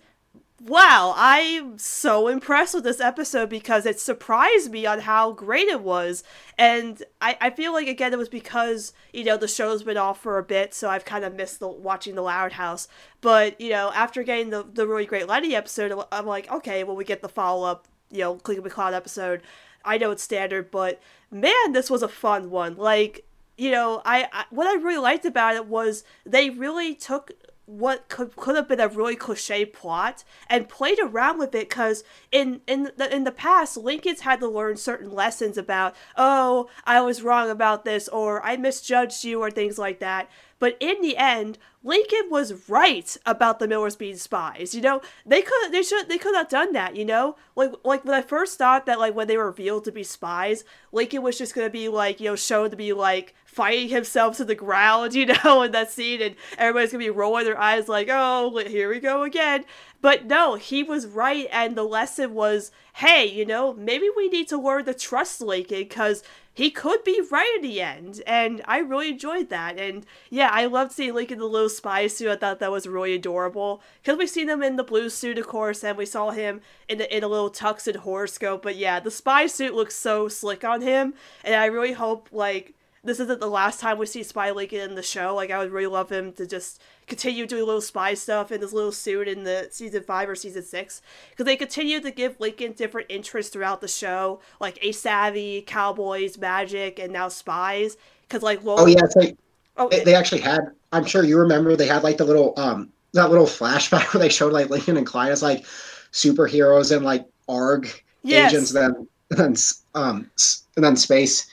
wow, I'm so impressed with this episode because it surprised me on how great it was. And I, I feel like, again, it was because, you know, the show's been off for a bit, so I've kind of missed the, watching The Loud House. But, you know, after getting the, the really great Leni episode, I'm like, okay, well, we get the follow up, you know, Clincoln McCloud episode. I know it's standard, but man, this was a fun one. Like, you know, I, I what I really liked about it was they really took what could, could have been a really cliche plot and played around with it because in in the, in the past lincoln's had to learn certain lessons about oh i was wrong about this or i misjudged you or things like that but in the end, Lincoln was right about the Millers being spies. You know, they could they should they could have done that. You know, like like when I first thought that like when they were revealed to be spies, Lincoln was just gonna be like you know shown to be like fighting himself to the ground. You know, in that scene, and everybody's gonna be rolling their eyes like, oh, here we go again. But no, he was right, and the lesson was, hey, you know, maybe we need to learn to trust Lincoln because he could be right in the end. And I really enjoyed that. And yeah, I loved seeing Lincoln in the little spy suit. I thought that was really adorable. Because we've seen him in the blue suit, of course, and we saw him in, the, in a little tux and horoscope. But yeah, the spy suit looks so slick on him. And I really hope, like, this isn't the last time we see Spy Lincoln in the show. Like, I would really love him to just continue doing little spy stuff in this little suit in the season five or season six because they continue to give Lincoln different interests throughout the show, like Ace Savvy, cowboys, magic, and now spies. Because like, oh yeah, it's like oh, they, they actually had. I'm sure you remember they had like the little um that little flashback where they showed like Lincoln and Clyde as like superheroes and like ARG yes. agents, then then um and then space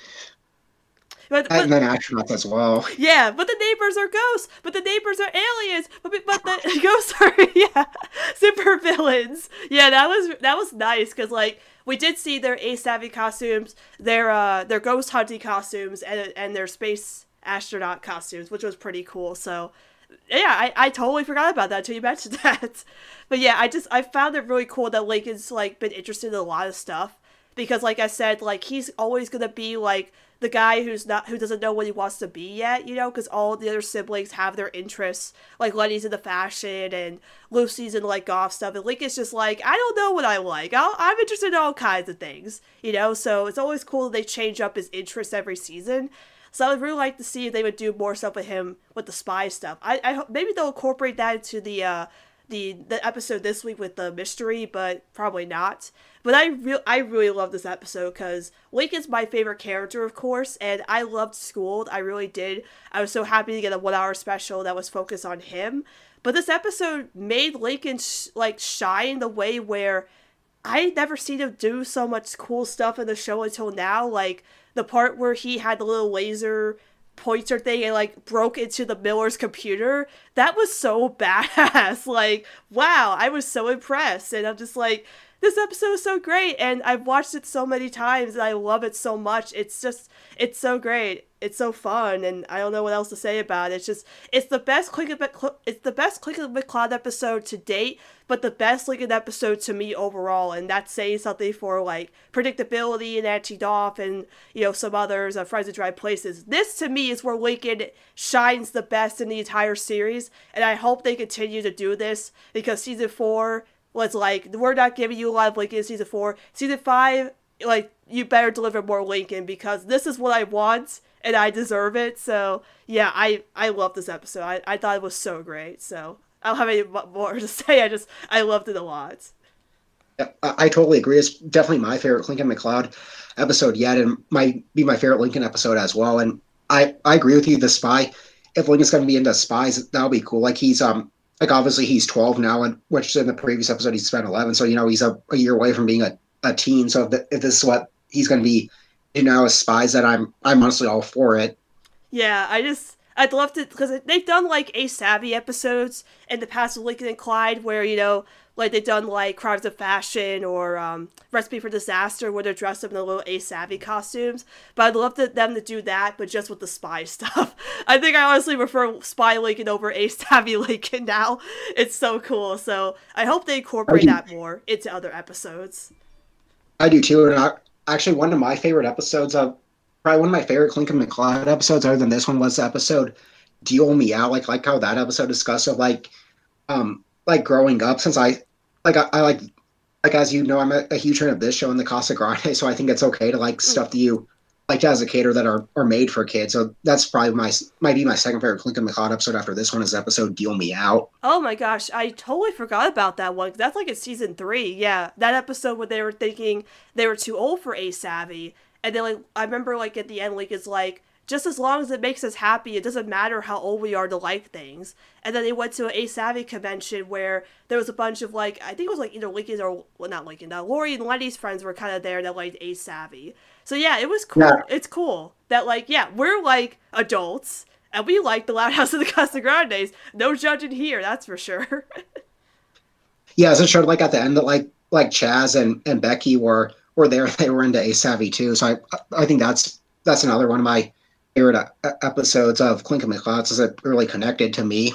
but, but, and then astronauts as well. Yeah, but the neighbors are ghosts. But the neighbors are aliens. But but the ghosts are yeah super villains. Yeah, that was that was nice because like we did see their Ace Savvy costumes, their uh their ghost hunting costumes, and and their space astronaut costumes, which was pretty cool. So yeah, I, I totally forgot about that until you mentioned that. But yeah, I just I found it really cool that Lincoln's like been interested in a lot of stuff because like I said, like he's always gonna be like the guy who's not who doesn't know what he wants to be yet, you know, because all the other siblings have their interests. Like Leni's in the fashion and Lucy's in like golf stuff, and Lincoln's just like, I don't know what I like. i am interested in all kinds of things, you know. So it's always cool that they change up his interests every season. So I would really like to see if they would do more stuff with him with the spy stuff. I, I hope maybe they'll incorporate that into the uh, the the episode this week with the mystery, but probably not. But I real I really love this episode because Link is my favorite character, of course, and I loved Schooled. I really did. I was so happy to get a one hour special that was focused on him. But this episode made Lincoln sh- like shine the way where I never seen him do so much cool stuff in the show until now. Like the part where he had the little laser pointer thing and like broke into the Miller's computer. That was so badass. like, wow, I was so impressed. And I'm just like, this episode is so great and I've watched it so many times and I love it so much. It's just it's so great. It's so fun and I don't know what else to say about it. It's just it's the best Click of it's the best Clincoln McCloud episode to date, but the best Lincoln episode to me overall and that's saying something for like predictability and Anti Doff and you know some others, uh, Friends of Dry Places. This to me is where Lincoln shines the best in the entire series and I hope they continue to do this because season 4 was like, we're not giving you a lot of Lincoln in season four. Season five, like, you better deliver more Lincoln because this is what I want and I deserve it. So, yeah, I, I love this episode. I, I thought it was so great. So, I don't have any more to say. I just, I loved it a lot. Yeah, I, totally agree. It's definitely my favorite Clincoln McCloud episode yet, and might be my favorite Lincoln episode as well. And I, I agree with you. The spy, if Lincoln's going to be into spies, that'll be cool. Like he's um like obviously he's 12 now, and which in the previous episode he spent 11. So you know he's a, a year away from being a, a teen. So if, the, if this is what he's going to be, you know, as spies, that I'm I'm honestly all for it. Yeah, I just I'd love to because they've done like Ace Savvy episodes in the past with Lincoln and Clyde, where you know like they've done like Crimes of Fashion or um, Recipe for Disaster, where they're dressed up in the little Ace Savvy costumes. But I'd love to, them to do that, but just with the spy stuff. I think I honestly prefer Spy Lincoln over Ace Savvy Lincoln now. It's so cool. So I hope they incorporate that more into other episodes. I do too, and I, actually one of my favorite episodes of probably one of my favorite Clincoln McCloud episodes, other than this one, was the episode "Deal Me Out." Like like how that episode discussed of like um like growing up since I like I, I like like as you know I'm a, a, huge fan of this show and the Casa Grande, so I think it's okay to like mm. stuff that you like as a cater that are, are made for kids. So that's probably my might be my second favorite Clincoln McCloud episode after this one is episode Deal Me Out. Oh my gosh, I totally forgot about that one. That's like in season three. Yeah, that episode where they were thinking they were too old for Ace Savvy, and then like I remember like at the end, like it's like just as long as it makes us happy, it doesn't matter how old we are to like things. And then they went to an Ace Savvy convention where there was a bunch of like I think it was like either Lincoln or well not Lincoln, uh, Lori and Leni's friends were kind of there that liked Ace Savvy. So yeah, it was cool. Yeah. It's cool that like yeah we're like adults and we like the Loud House of the Casa Grandes. No judging here, that's for sure. yeah, so showed like at the end that like like Chaz and and Becky were were there. They were into Ace Savvy too. So I I think that's that's another one of my favorite uh, episodes of Clincoln McClouds is it really connected to me.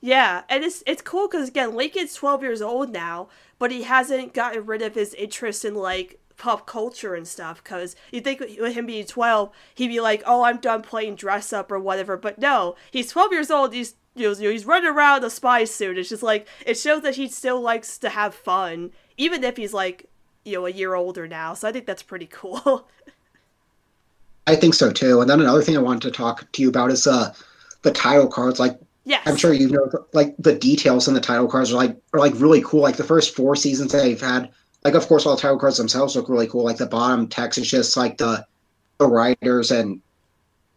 Yeah, and it's it's cool because again, Lincoln's twelve years old now, but he hasn't gotten rid of his interest in like pop culture and stuff. Because you think with him being twelve, he'd be like, "Oh, I'm done playing dress up or whatever." But no, he's twelve years old. He's you know, he's running around in a spy suit. It's just like it shows that he still likes to have fun, even if he's like you know a year older now. So I think that's pretty cool. I think so too. And then another thing I wanted to talk to you about is uh the title cards. Like yes. I'm sure you know like the details in the title cards are like are like really cool. Like the first four seasons they've had, like of course all the title cards themselves look really cool. Like the bottom text is just like the the writers and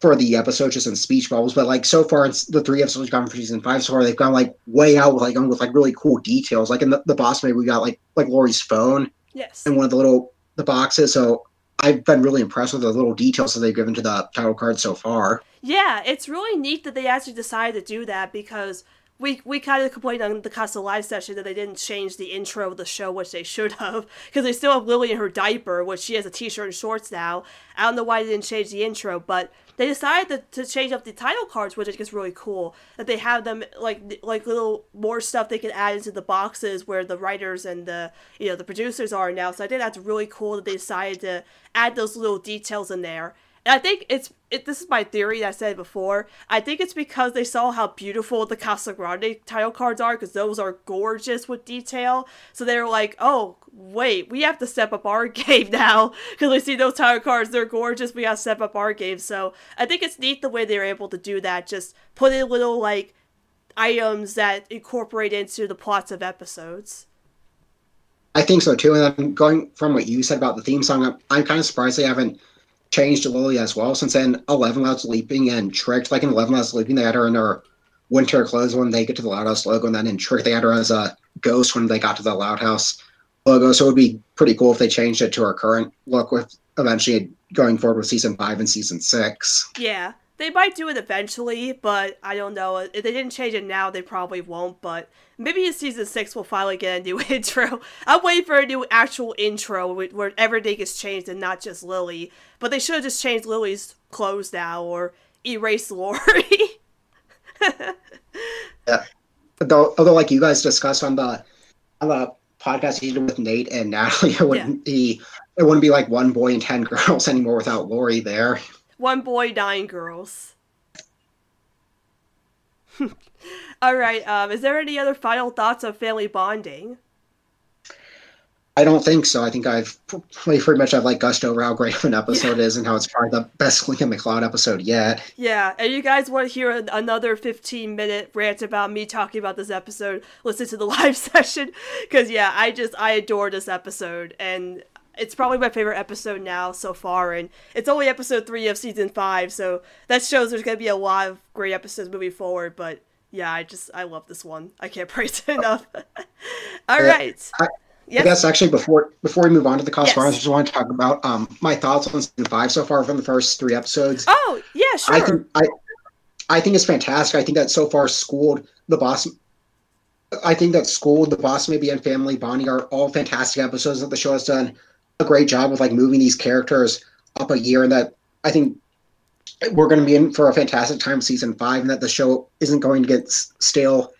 for the episodes just in speech bubbles. But like so far, it's the three episodes gone for season five so far. They've gone like way out with like with like really cool details. Like in the, the boss maybe we got like like Lori's phone. Yes. And one of the little the boxes. So I've been really impressed with the little details that they've given to the title card so far. Yeah, it's really neat that they actually decided to do that because we we kind of complained on the Casa Live session that they didn't change the intro of the show, which they should have, because they still have Lily in her diaper, which she has a t-shirt and shorts now. I don't know why they didn't change the intro, but they decided to, to change up the title cards, which I think is really cool. That they have them like like little more stuff they can add into the boxes where the writers and the you know the producers are now. So I think that's really cool that they decided to add those little details in there. I think it's it, this is my theory I said before. I think it's because they saw how beautiful the Casa Grande title cards are, because those are gorgeous with detail. So they were like, oh, wait, we have to step up our game now. Because we see those title cards, they're gorgeous, we got to step up our game. So I think it's neat the way they were able to do that. Just put in little, like, items that incorporate into the plots of episodes. I think so too. And I'm going from what you said about the theme song, I'm, I'm kind of surprised they haven't changed Lily as well. Since then, Eleven Loud Sleeping and Tricked, like in Eleven Loud Sleeping, they had her in her winter clothes when they get to the Loud House logo, and then in Trick, they had her as a ghost when they got to the Loud House logo. So it would be pretty cool if they changed it to her current look with eventually going forward with season five and season six. Yeah. They might do it eventually, but I don't know. If they didn't change it now, they probably won't. But maybe in season six, we'll finally get a new intro. I'm waiting for a new actual intro where everything is changed and not just Lily. But they should have just changed Lily's clothes now or erase Lori. yeah. Although, although, like you guys discussed on the on the podcast you did with Nate and Natalie, it wouldn't yeah. be it wouldn't be like one boy and ten girls anymore without Lori there. One boy, nine girls. All right. Um, is there any other final thoughts on family bonding? I don't think so. I think I've pretty much I've like gushed over how great of an episode yeah. is and how it's probably the best Clincoln McCloud episode yet. Yeah, and you guys want to hear another 15 minute rant about me talking about this episode? Listen to the live session because yeah, I just I adore this episode and it's probably my favorite episode now so far, and it's only episode three of season five, so that shows there's gonna be a lot of great episodes moving forward. But yeah, I just I love this one. I can't praise it enough. All right. I, yes. I guess actually before before we move on to the cost yes. I just want to talk about um my thoughts on season five so far from the first three episodes. Oh yeah, sure. I think I I think it's fantastic. I think that so far schooled the boss I think that School, The Boss Maybe, and Family Bonding are all fantastic episodes that the show has done a great job of like moving these characters up a year, and that I think we're going to be in for a fantastic time season five, and that the show isn't going to get stale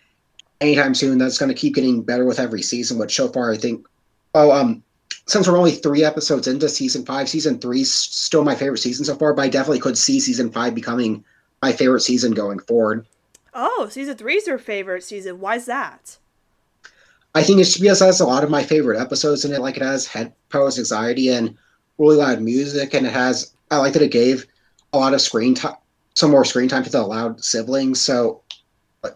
anytime soon. That's going to keep getting better with every season. Which so far, I think, oh, um, since we're only three episodes into season five, season three's still my favorite season so far. But I definitely could see season five becoming my favorite season going forward. Oh, season three's your favorite season. Why's that? I think it's because has a lot of my favorite episodes in it. Like it has head pose anxiety and really loud music, and it has. I like that it gave a lot of screen time, some more screen time to the loud siblings. So,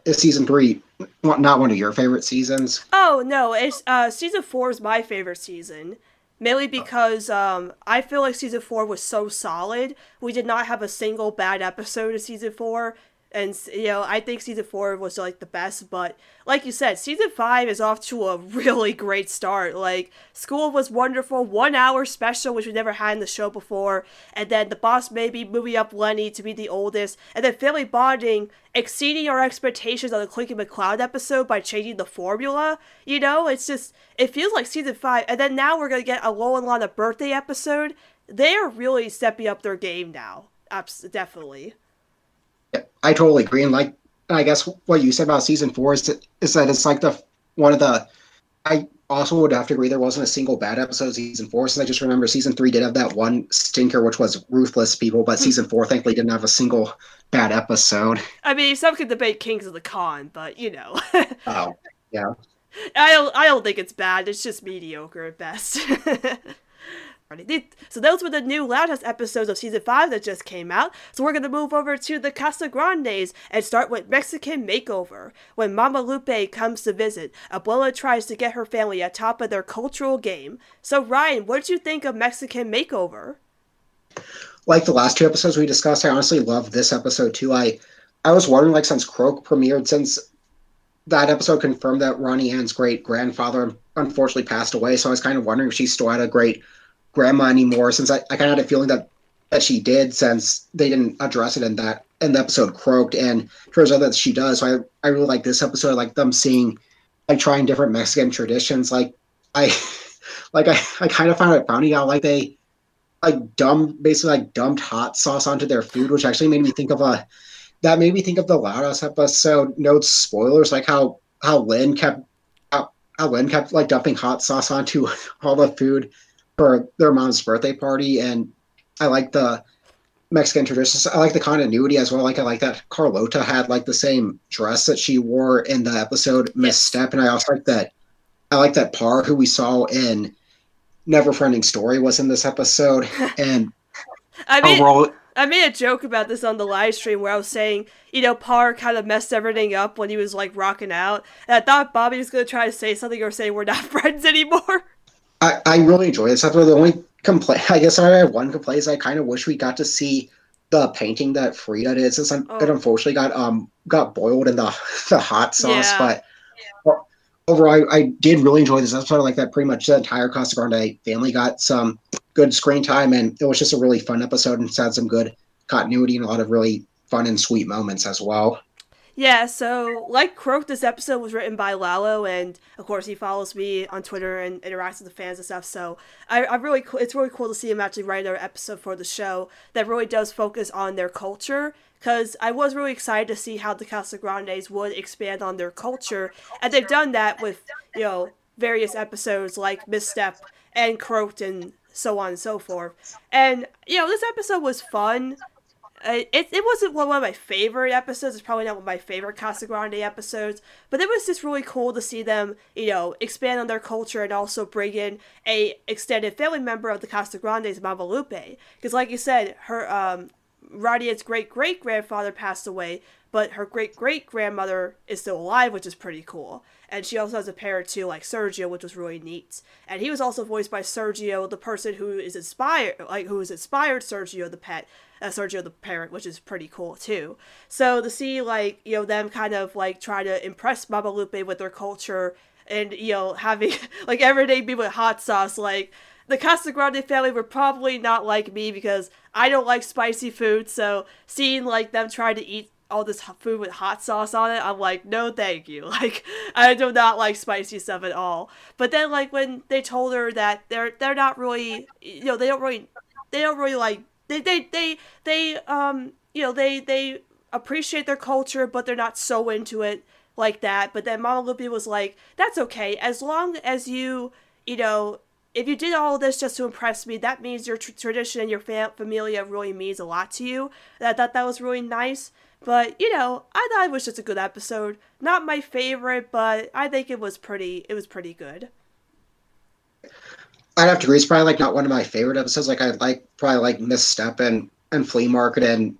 is season three not one of your favorite seasons? Oh no, it's uh, season four is my favorite season. Mainly because um, I feel like season four was so solid. We did not have a single bad episode of season four, and you know i think season four was like the best but like you said season five is off to a really great start. Like school was wonderful one hour special which we never had in the show before and then the boss maybe moving up Leni to be the oldest and then family bonding exceeding our expectations on the Clincoln McCloud episode by changing the formula you know? It's just it feels like season five and then now we're gonna get a Lola and Lana birthday episode. They are really stepping up their game now. Abs- definitely I totally agree. And like, I guess what you said about season four is, to, is that it's like the one of the. I also would have to agree there wasn't a single bad episode season four. Since I just remember season three did have that one stinker, which was ruthless people, but hmm. season four thankfully didn't have a single bad episode. I mean, some could debate Kings of the Con, but you know. oh yeah. I don't. I don't think it's bad. It's just mediocre at best. So those were the new Loud House episodes of season 5 that just came out. So we're going to move over to the Casa Grandes and start with Mexican Makeover. When Mama Lupe comes to visit, Abuela tries to get her family at top of their cultural game. So Ryan, what did you think of Mexican Makeover? Like the last two episodes we discussed, I honestly love this episode too. I I was wondering, like, since Croak premiered, since that episode confirmed that Ronnie Anne's great grandfather unfortunately passed away, so I was kind of wondering if she still had a great grandma anymore since I, I kind of had a feeling that that she did since they didn't address it in that in the episode croaked and turns out that she does. So i i really like this episode I like them seeing like trying different mexican traditions. Like i like i i kind of found it funny how like they like dumb basically like dumped hot sauce onto their food which actually made me think of a that made me think of the Loud House episode. Notes spoilers like how how lynn kept how, how lynn kept like dumping hot sauce onto all the food for their mom's birthday party and I like the Mexican traditions. I like the continuity as well. Like I like that Carlota had like the same dress that she wore in the episode Misstep, and I also like that. I like that Par, who we saw in Neverending Story, was in this episode, and I oh, mean, overall. I made a joke about this on the live stream where I was saying, you know, Par kind of messed everything up when he was like rocking out. And I thought Bobby was going to try to say something or say we're not friends anymore. I, I really enjoy this episode. The only complaint, I guess I have one complaint is I kind of wish we got to see the painting that Frida did since oh. it unfortunately got um got boiled in the the hot sauce. Yeah. But yeah. overall, I, I, did really enjoy this episode. Like that, pretty much the entire Casa Grande family got some good screen time, and it was just a really fun episode and had some good continuity and a lot of really fun and sweet moments as well. Yeah, so like Croak, this episode was written by Lalo, and of course he follows me on Twitter and interacts with the fans and stuff. So I, I really, it's really cool to see him actually write another episode for the show that really does focus on their culture. Because I was really excited to see how the Casa Grandes would expand on their culture, and they've done that with you know various episodes like Misstep and Croaked and so on and so forth. And you know this episode was fun it, it wasn't one of my favorite episodes. It's probably not one of my favorite Casa Grande episodes, but it was just really cool to see them, you know, expand on their culture and also bring in a extended family member of the Casa Grandes, Mama Lupe. Because, like you said, her um, Radiant's great great grandfather passed away, but her great great grandmother is still alive, which is pretty cool. And she also has a parent too, like Sergio, which was really neat. And he was also voiced by Sergio, the person who is inspired, like who has inspired Sergio the pet, uh, Sergio the parent, which is pretty cool too. So to see like you know them kind of like try to impress Mama Lupe with their culture and you know having like everyday be with hot sauce like the Casa Grande family were probably not like me because I don't like spicy food. So seeing like them try to eat all this food with hot sauce on it, I'm like, no, thank you. Like, I do not like spicy stuff at all. But then, like, when they told her that they're they're not really, you know, they don't really, they don't really like they they they they um you know they they appreciate their culture, but they're not so into it like that. But then Mama Lupe was like, "That's okay, as long as you you know." If you did all this just to impress me, that means your tr- tradition and your fam- familia really means a lot to you. I thought that was really nice. But you know, I thought it was just a good episode. Not my favorite, but I think it was pretty. It was pretty good. I'd have to agree. It's probably like not one of my favorite episodes. Like I like probably like Misstep and and Flea Market and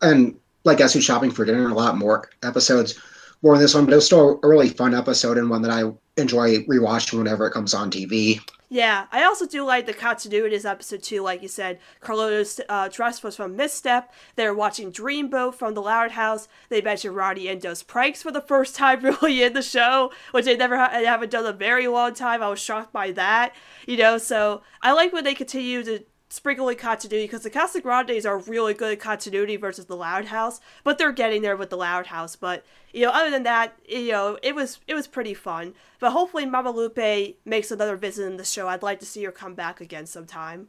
and like Guess Who's Shopping for Dinner. A lot more episodes more than this one, but it was still a really fun episode and one that I enjoy rewatching whenever it comes on TV. Yeah, I also do like the continuity this episode too. Like you said, Carlota's uh, dress was from Misstep. They're watching Dreamboat from the Loud House. They mentioned Ronnie Endo's pranks for the first time really in the show, which they never ha- haven't done a very long time. I was shocked by that, you know. So I like when they continue to sprinkling continuity because the Casa Grandes are really good at continuity versus the Loud House, but they're getting there with the Loud House. But you know, other than that, you know, it was it was pretty fun. But hopefully, Mama Lupe makes another visit in the show. I'd like to see her come back again sometime.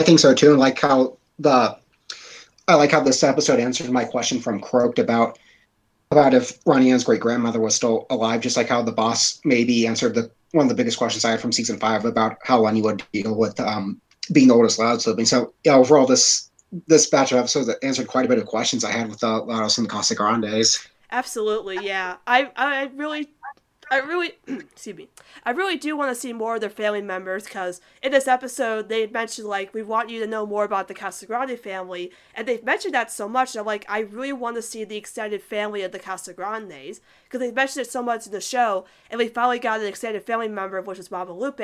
I think so too, and like how the I like how this episode answered my question from Croaked about about if Ronnie Anne's great grandmother was still alive, just like how the boss maybe answered the one of the biggest questions I had from season five about how Leni would deal with um, being the oldest Loud sibling. So yeah, overall, this this batch of episodes that answered quite a bit of questions I had with uh, Lados and the Casa Grandes. Absolutely, yeah. I I really I really, excuse me, I really do want to see more of their family members because in this episode they mentioned like we want you to know more about the Casagrande family, and they've mentioned that so much. that like, I really want to see the extended family of the Casagrandes because they've mentioned it so much in the show, and we finally got an extended family member, which is Mama Lupe.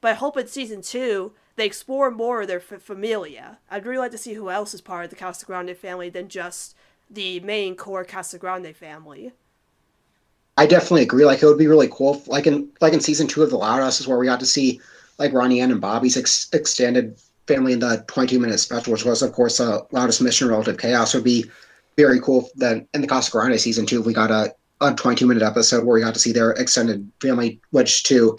But I hope in season two they explore more of their f- familia. I'd really like to see who else is part of the Casagrande family than just the main core Casagrande family. I definitely agree. Like it would be really cool, if, like in like in season two of The Loud House, is where we got to see like Ronnie Anne and Bobby's ex- extended family in the 22 minute special, which was, of course, the loudest mission relative chaos, would be very cool. Then in the Casa Grande season two, we got a, a 22 minute episode where we got to see their extended family, which to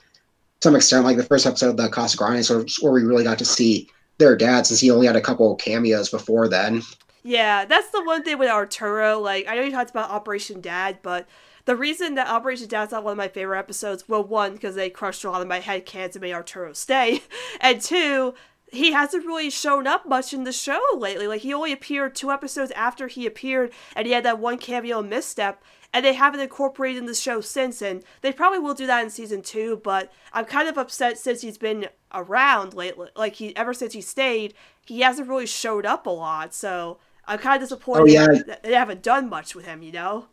some extent, like the first episode of the Casa Grande, sort of where we really got to see their dad, since he only had a couple cameos before then. Yeah, that's the one thing with Arturo. Like, I know you talked about Operation Dad, but the reason that Operation Dad's not one of my favorite episodes, well, one, because they crushed a lot of my head cans and made Arturo stay, and two, he hasn't really shown up much in the show lately. Like, he only appeared two episodes after he appeared, and he had that one cameo misstep, and they haven't incorporated in the show since, and they probably will do that in season two, but I'm kind of upset since he's been around lately. Like, he ever since he stayed, he hasn't really showed up a lot, so I'm kind of disappointed Oh, yeah. that they haven't done much with him, you know?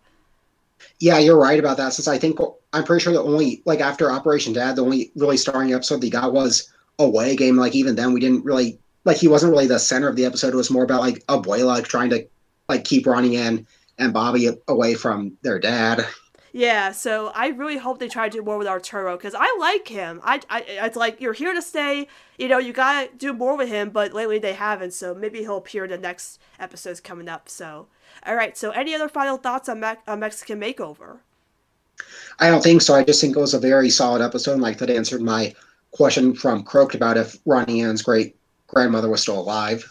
Yeah, you're right about that. Since I think I'm pretty sure the only like after Operation Dad, the only really starring episode they got was away game. Like even then, we didn't really like he wasn't really the center of the episode. It was more about like Abuela like, trying to like keep Ronnie Anne and Bobby away from their dad. Yeah, so I really hope they try to do more with Arturo because I like him. I, I, it's like you're here to stay. You know, you gotta do more with him, but lately they haven't. So maybe he'll appear in the next episodes coming up. So, all right. So, any other final thoughts on, Me- on Mexican Makeover? I don't think so. I just think it was a very solid episode. And like that answered my question from Croaked about if Ronnie Anne's great grandmother was still alive.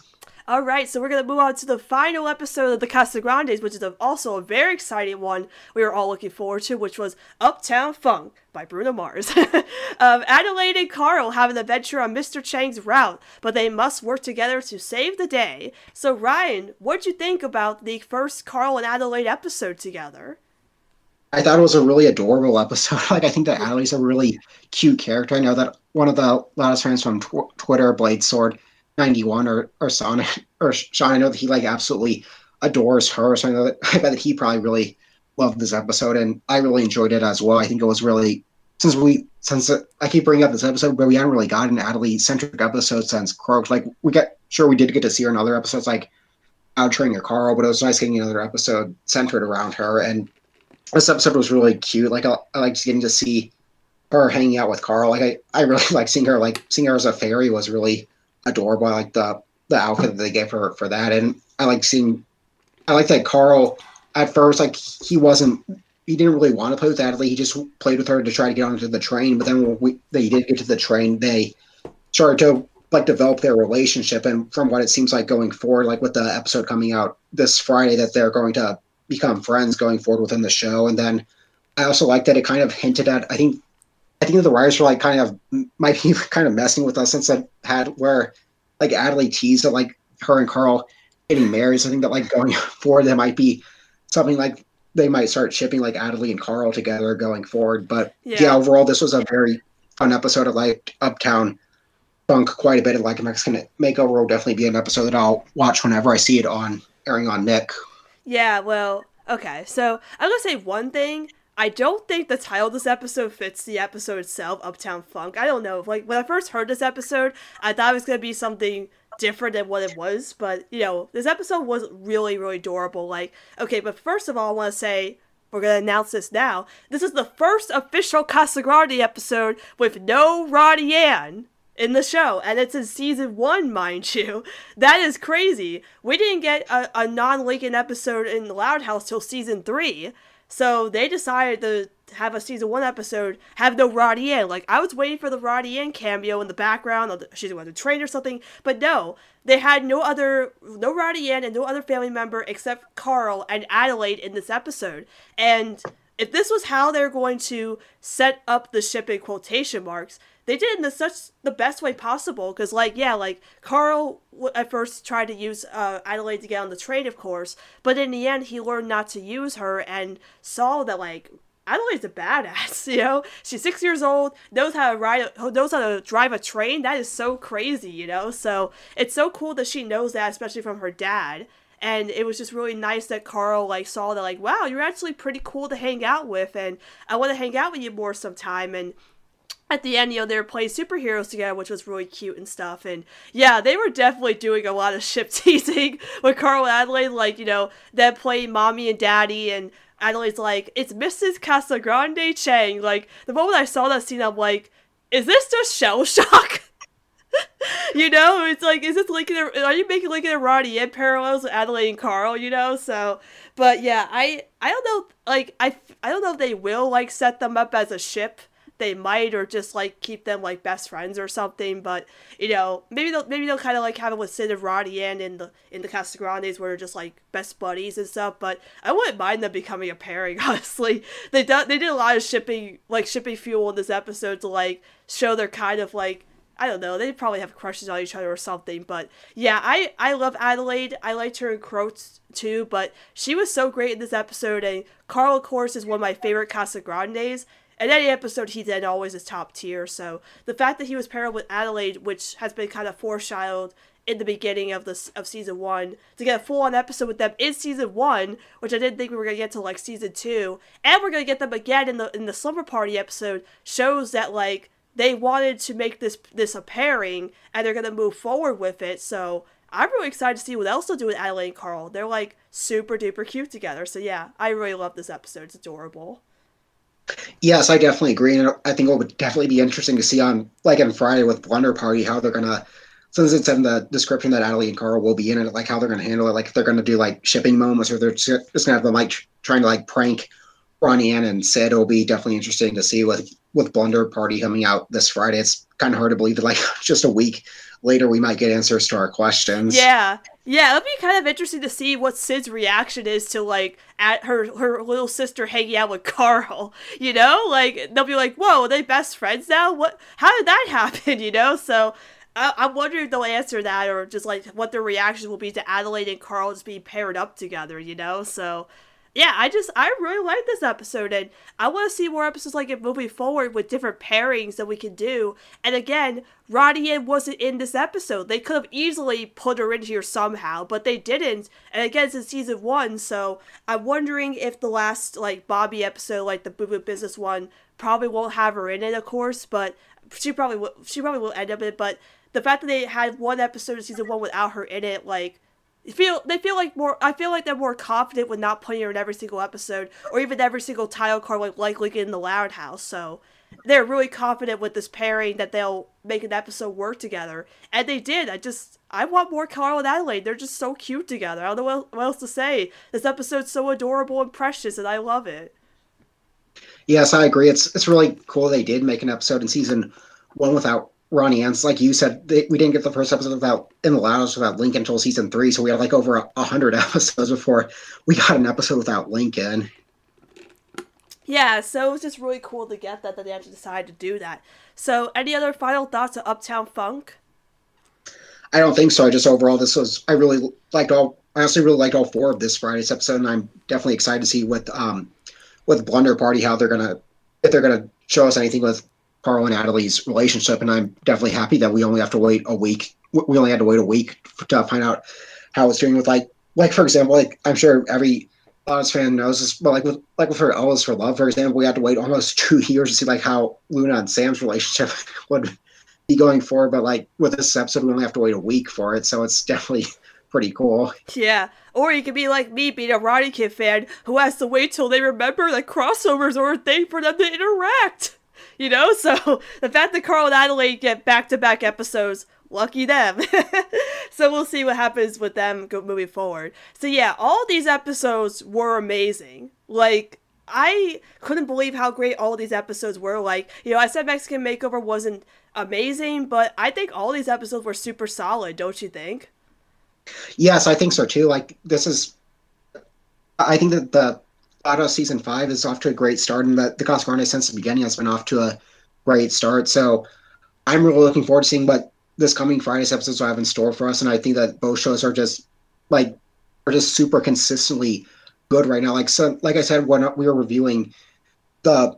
All right, so we're gonna move on to the final episode of the Casagrandes, which is a, also a very exciting one we were all looking forward to, which was Uptown Funk by Bruno Mars. um, Adelaide and Carl have an adventure on Mr. Chang's route, but they must work together to save the day. So Ryan, what'd you think about the first Carl and Adelaide episode together? I thought it was a really adorable episode. Like I think that Adelaide's a really cute character. I know that one of the loudest fans from tw- Twitter, Blade Sword ninety one, or or Sean or Sean, I know that he like absolutely adores her. So I know that I bet that he probably really loved this episode, and I really enjoyed it as well. I think it was really since we since uh, I keep bringing up this episode, but we haven't really gotten an Adelaide centric episode since Croaked. Like we got sure we did get to see her in other episodes, like Out Train Your Carl, but it was nice getting another episode centered around her and this episode was really cute. Like I, I liked getting to see her hanging out with Carl. Like I, I really like seeing her. Like seeing her as a fairy was really adorable. I like the the outfit that they gave her for that, and I like seeing. I like that Carl at first like he wasn't. He didn't really want to play with Adley. He just played with her to try to get onto the train. But then when we, they did get to the train, they started to like develop their relationship. And from what it seems like going forward, like with the episode coming out this Friday, that they're going to become friends going forward within the show. And then I also like that it kind of hinted at. I think think that the writers were like kind of might be kind of messing with us since I had where like Adley teased that like her and Carl getting married. So I think that like going forward, there might be something like they might start shipping like Adley and Carl together going forward. But yeah, Yeah. overall, this was a very fun episode. of like Uptown Funk quite a bit. And like a Mexican Makeover will definitely be an episode that I'll watch whenever I see it on airing on Nick. Yeah, well, okay. So I'm gonna say one thing. I don't think the title of this episode fits the episode itself, Uptown Funk. I don't know. Like when I first heard this episode, I thought it was gonna be something different than what it was. But you know, this episode was really, really adorable. Like, okay, but first of all, I want to say we're gonna announce this now. This is the first official Casa Casagrande episode with no Ronnie Anne in the show, and it's in season one, mind you. That is crazy. We didn't get a, a non Lincoln episode in the Loud House till season three, so they decided to have a season one episode have no Ronnie Anne. Like I was waiting for the Ronnie Anne cameo in the background, the, she's going to train or something, but no, they had no other, no Ronnie Anne and no other family member except Carl and Adelaide in this episode, and if this was how they're going to set up the ship in quotation marks, they did in the such the best way possible. Because like yeah, like Carl w- at first tried to use uh, Adelaide to get on the train, of course, but in the end he learned not to use her and saw that like Adelaide's a badass. You know, she's six years old, knows how to ride, knows how to drive a train. That is so crazy. You know, so it's so cool that she knows that, especially from her dad and it was just really nice that Carl like saw that like wow you're actually pretty cool to hang out with and I want to hang out with you more sometime and at the end you know they were playing superheroes together which was really cute and stuff and yeah they were definitely doing a lot of ship teasing with Carl and Adelaide like you know them playing mommy and daddy and Adelaide's like it's Mrs. Casagrande Chang like the moment I saw that scene I'm like is this just shell shock you know, it's like, is this Lincoln? Are you making Lincoln and Ronnie in parallels with Adelaide and Carl? You know, so, but yeah, I, I don't know, like, I, I don't know if they will like set them up as a ship. They might, or just like keep them like best friends or something. But you know, maybe they'll maybe they'll kind of like have it with Sid and Ronnie and in the in the Casagrandes where they're just like best buddies and stuff. But I wouldn't mind them becoming a pairing. Honestly, they do, they did a lot of shipping like shipping fuel in this episode to like show they're kind of like I don't know. They probably have crushes on each other or something. But yeah, I I love Adelaide. I liked her in Croaked too, but she was so great in this episode. And Carl, of course, is one of my favorite Casagrandes. And any episode he's in always is top tier. So the fact that he was paired with Adelaide, which has been kind of foreshadowed in the beginning of this of season one, to get a full on episode with them in season one, which I didn't think we were gonna get to like season two, and we're gonna get them again in the in the slumber party episode, shows that like they wanted to make this this a pairing and they're gonna move forward with it. So I'm really excited to see what else they'll do with Adelaide and Carl. They're like super duper cute together. So yeah, I really love this episode. It's adorable. Yes, I definitely agree, and I think it would definitely be interesting to see on like on Friday with Blunder Party how they're gonna. Since it's in the description that Adelaide and Carl will be in it, like how they're gonna handle it, like if they're gonna do like shipping moments or they're just gonna have them like trying to like prank Ronnie Anne and Sid. It'll be definitely interesting to see with with Blunder Party coming out this Friday. It's kind of hard to believe that like just a week later we might get answers to our questions. Yeah. Yeah, it'll be kind of interesting to see what Sid's reaction is to like at her her little sister hanging out with Carl. You know, like they'll be like, "Whoa, are they best friends now? What? How did that happen?" You know, so I, I'm wondering if they'll answer that or just like what their reaction will be to Adelaide and Carl just being paired up together. You know, so yeah, I just I really like this episode, and I want to see more episodes like it moving forward with different pairings that we can do. And again, Ronnie wasn't in this episode. They could have easily put her in here somehow, but they didn't. And again, it's in season one, so I'm wondering if the last like Bobby episode, like the Boo Boo Business one, probably won't have her in it, of course, but she probably will. She probably will end up in it, but. The fact that they had one episode of season one without her in it, like, feel they feel like more I feel like they're more confident with not putting her in every single episode or even every single title card like like in the Loud House. So they're really confident with this pairing that they'll make an episode work together. And they did. I just I want more Carl and Adelaide. They're just so cute together. I don't know what, what else to say. This episode's so adorable and precious and I love it. Yes, I agree. It's it's really cool they did make an episode in season one without Ronnie Anne's, like you said, they, we didn't get the first episode without in the Loud House without Lincoln until season three. So we had like over a, a hundred episodes before we got an episode without Lincoln. Yeah, so it was just really cool to get that that they actually decided to do that. So, any other final thoughts on Uptown Funk? I don't think so. I just overall, this was I really liked all. I honestly really liked all four of this Friday's episode, and I'm definitely excited to see with um with Blunder Party how they're gonna if they're gonna show us anything with Carl and Adelaide's relationship, and I'm definitely happy that we only have to wait a week. We only had to wait a week to find out how it's doing with like, like for example, like I'm sure every Lotus fan knows this, but like with like with her L Is for Love, for example, we had to wait almost two years to see like how Luna and Sam's relationship would be going forward. But like with this episode, we only have to wait a week for it, so it's definitely pretty cool. Yeah. Or you could be like me, being a Roddy Kid fan who has to wait till they remember that crossovers are a thing for them to interact. You know, so the fact that Carl and Adelaide get back to back episodes, lucky them. so we'll see what happens with them moving forward. So yeah, all these episodes were amazing. Like, I couldn't believe how great all these episodes were. Like, you know, I said Mexican Makeover wasn't amazing, but I think all these episodes were super solid, don't you think? Yes, I think so too. Like, this is, I think that the Auto season five is off to a great start, and the, the Casagrandes since the beginning has been off to a great start. So I'm really looking forward to seeing what this coming Friday's episodes will have in store for us. And I think that both shows are just like are just super consistently good right now. Like so, like I said when we were reviewing the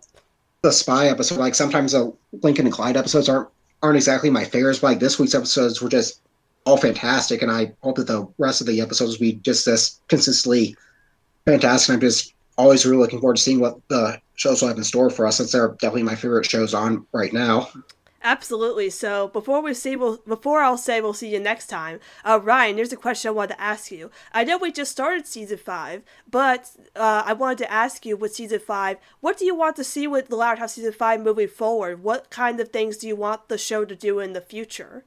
the spy episode, like sometimes the Lincoln and Clyde episodes aren't aren't exactly my favorites, but like this week's episodes were just all fantastic, and I hope that the rest of the episodes will be just this consistently fantastic. I'm just always really looking forward to seeing what the shows will have in store for us since they're definitely my favorite shows on right now. Absolutely. So before we see, we'll, before I'll say we'll see you next time, uh, Ryan, there's a question I wanted to ask you. I know we just started season five, but uh, I wanted to ask you with season five, what do you want to see with the Loud House season five moving forward? What kind of things do you want the show to do in the future?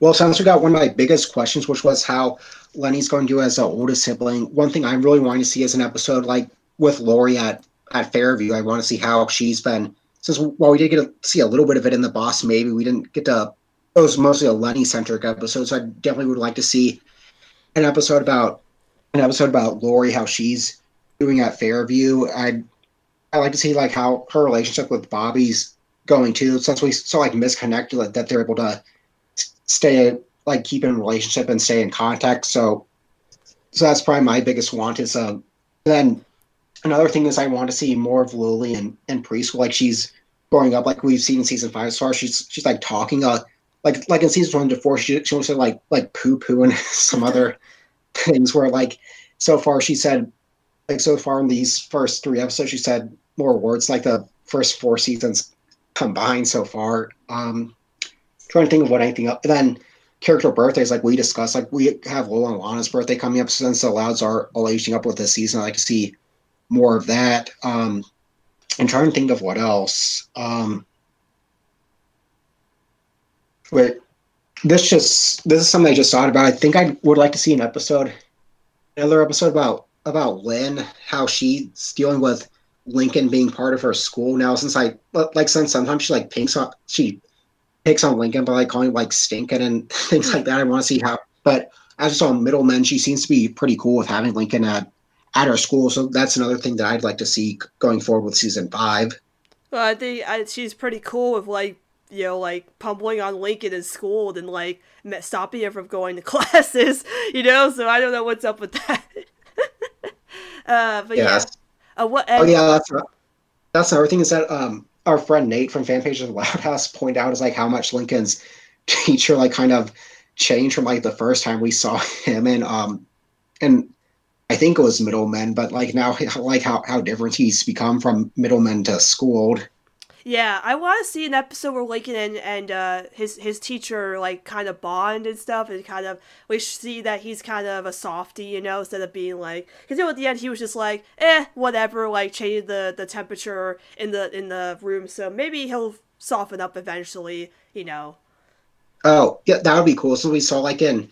Well, since we got one of my biggest questions, which was how Leni's going to do as the oldest sibling, one thing I really want to see is an episode like with Lori at, at Fairway. I want to see how she's been since while we did get to see a little bit of it in the boss, maybe we didn't get to. It was mostly a Leni centric episode, so I definitely would like to see an episode about an episode about Lori, how she's doing at Fairway. I I like to see like how her relationship with Bobby's going too, since we saw like misconnected that they're able to stay like keep in relationship and stay in contact. So so that's probably my biggest want is um then another thing is I want to see more of Lily in, in preschool. Like she's growing up, like we've seen in season five so far. She's she's like talking, uh, like like in season one to four, she she also like like poo poo and some other things where like so far she said like so far in these first three episodes she said more words like the first four seasons combined so far. Um, trying to think of what anything else. then character birthdays like we discussed, like we have Lola and Lana's birthday coming up since the Louds are all aging up with this season. I like to see more of that. Um, I'm trying to think of what else. Um, wait, this just this is something I just thought about. I think I would like to see an episode, another episode about about Lynn, how she's dealing with Lincoln being part of her school now. Since I like, since sometimes she like pinks on she picks on Lincoln by like calling like stinking and things like that. I want to see how, but as I saw Middle Men, she seems to be pretty cool with having Lincoln at at our school. So that's another thing that I'd like to see going forward with season five. Well, I think I, she's pretty cool with like you know like pummeling on Lincoln in school and like stopping him from going to classes. You know, so I don't know what's up with that. uh, but yeah. Uh, what? And- oh yeah, that's that's another thing is that um our friend Nate from Fan Pages of Loud House point out is like how much Lincoln's teacher like kind of changed from like the first time we saw him and um and I think it was Middle Men, but like now, like how how different he's become from Middle Men to schooled. Yeah, I want to see an episode where Lincoln and, and uh, his his teacher like kind of bond and stuff, and kind of we see that he's kind of a softy, you know, instead of being like because you know at the end he was just like eh whatever, like changing the the temperature in the in the room, so maybe he'll soften up eventually, you know. Oh yeah, that would be cool. So we saw like in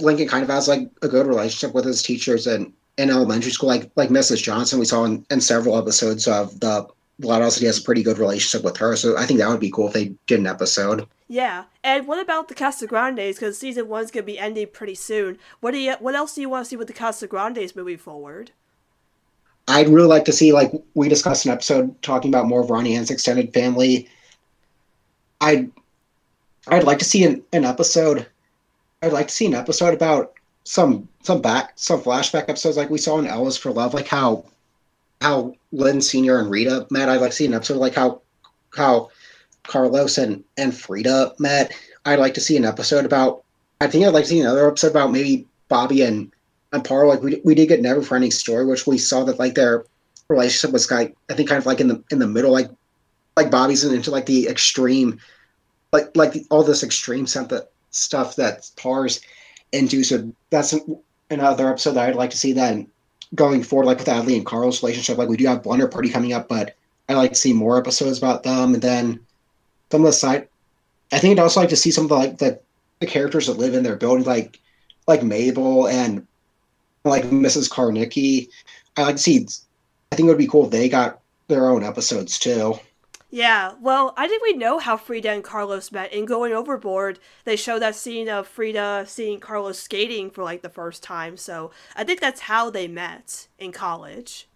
Lincoln kind of has like a good relationship with his teachers and in elementary school, like like Mrs. Johnson, we saw in, in several episodes of the Loud House, also has a pretty good relationship with her. So I think that would be cool if they did an episode. Yeah, and what about the Casagrandes? Because season one's gonna be ending pretty soon. What do you? What else do you want to see with the Casagrandes moving forward? I'd really like to see, like we discussed an episode talking about more of Ronnie Anne's extended family. I'd I'd like to see an, an episode I'd like to see an episode about some some back some flashback episodes like we saw in L Is for Love, like how how Lynn Senior and Rita met. I'd like to see an episode like how how Carlos and and Frida met. I'd like to see an episode about. I think I'd like to see another episode about maybe Bobby and and Parle. Like we we did get Never Friending Story, which we saw that like their relationship was kind. I think kind of like in the in the middle, like like Bobby's into like the extreme, like like the, all this extreme stuff that stuff that Par's into. So that's an, another episode that I'd like to see then going forward, like with Adley and Carl's relationship. Like we do have Blunder Party coming up, but I'd like to see more episodes about them. And then some of the side, I think I'd also like to see some of the like the, the characters that live in their building, like like Mabel and like Mrs. Kernicki. I like to see. I think it would be cool if they got their own episodes too. Yeah, well, I think we know how Frida and Carlos met. In Going Overboard, they show that scene of Frida seeing Carlos skating for like the first time. So I think that's how they met in college.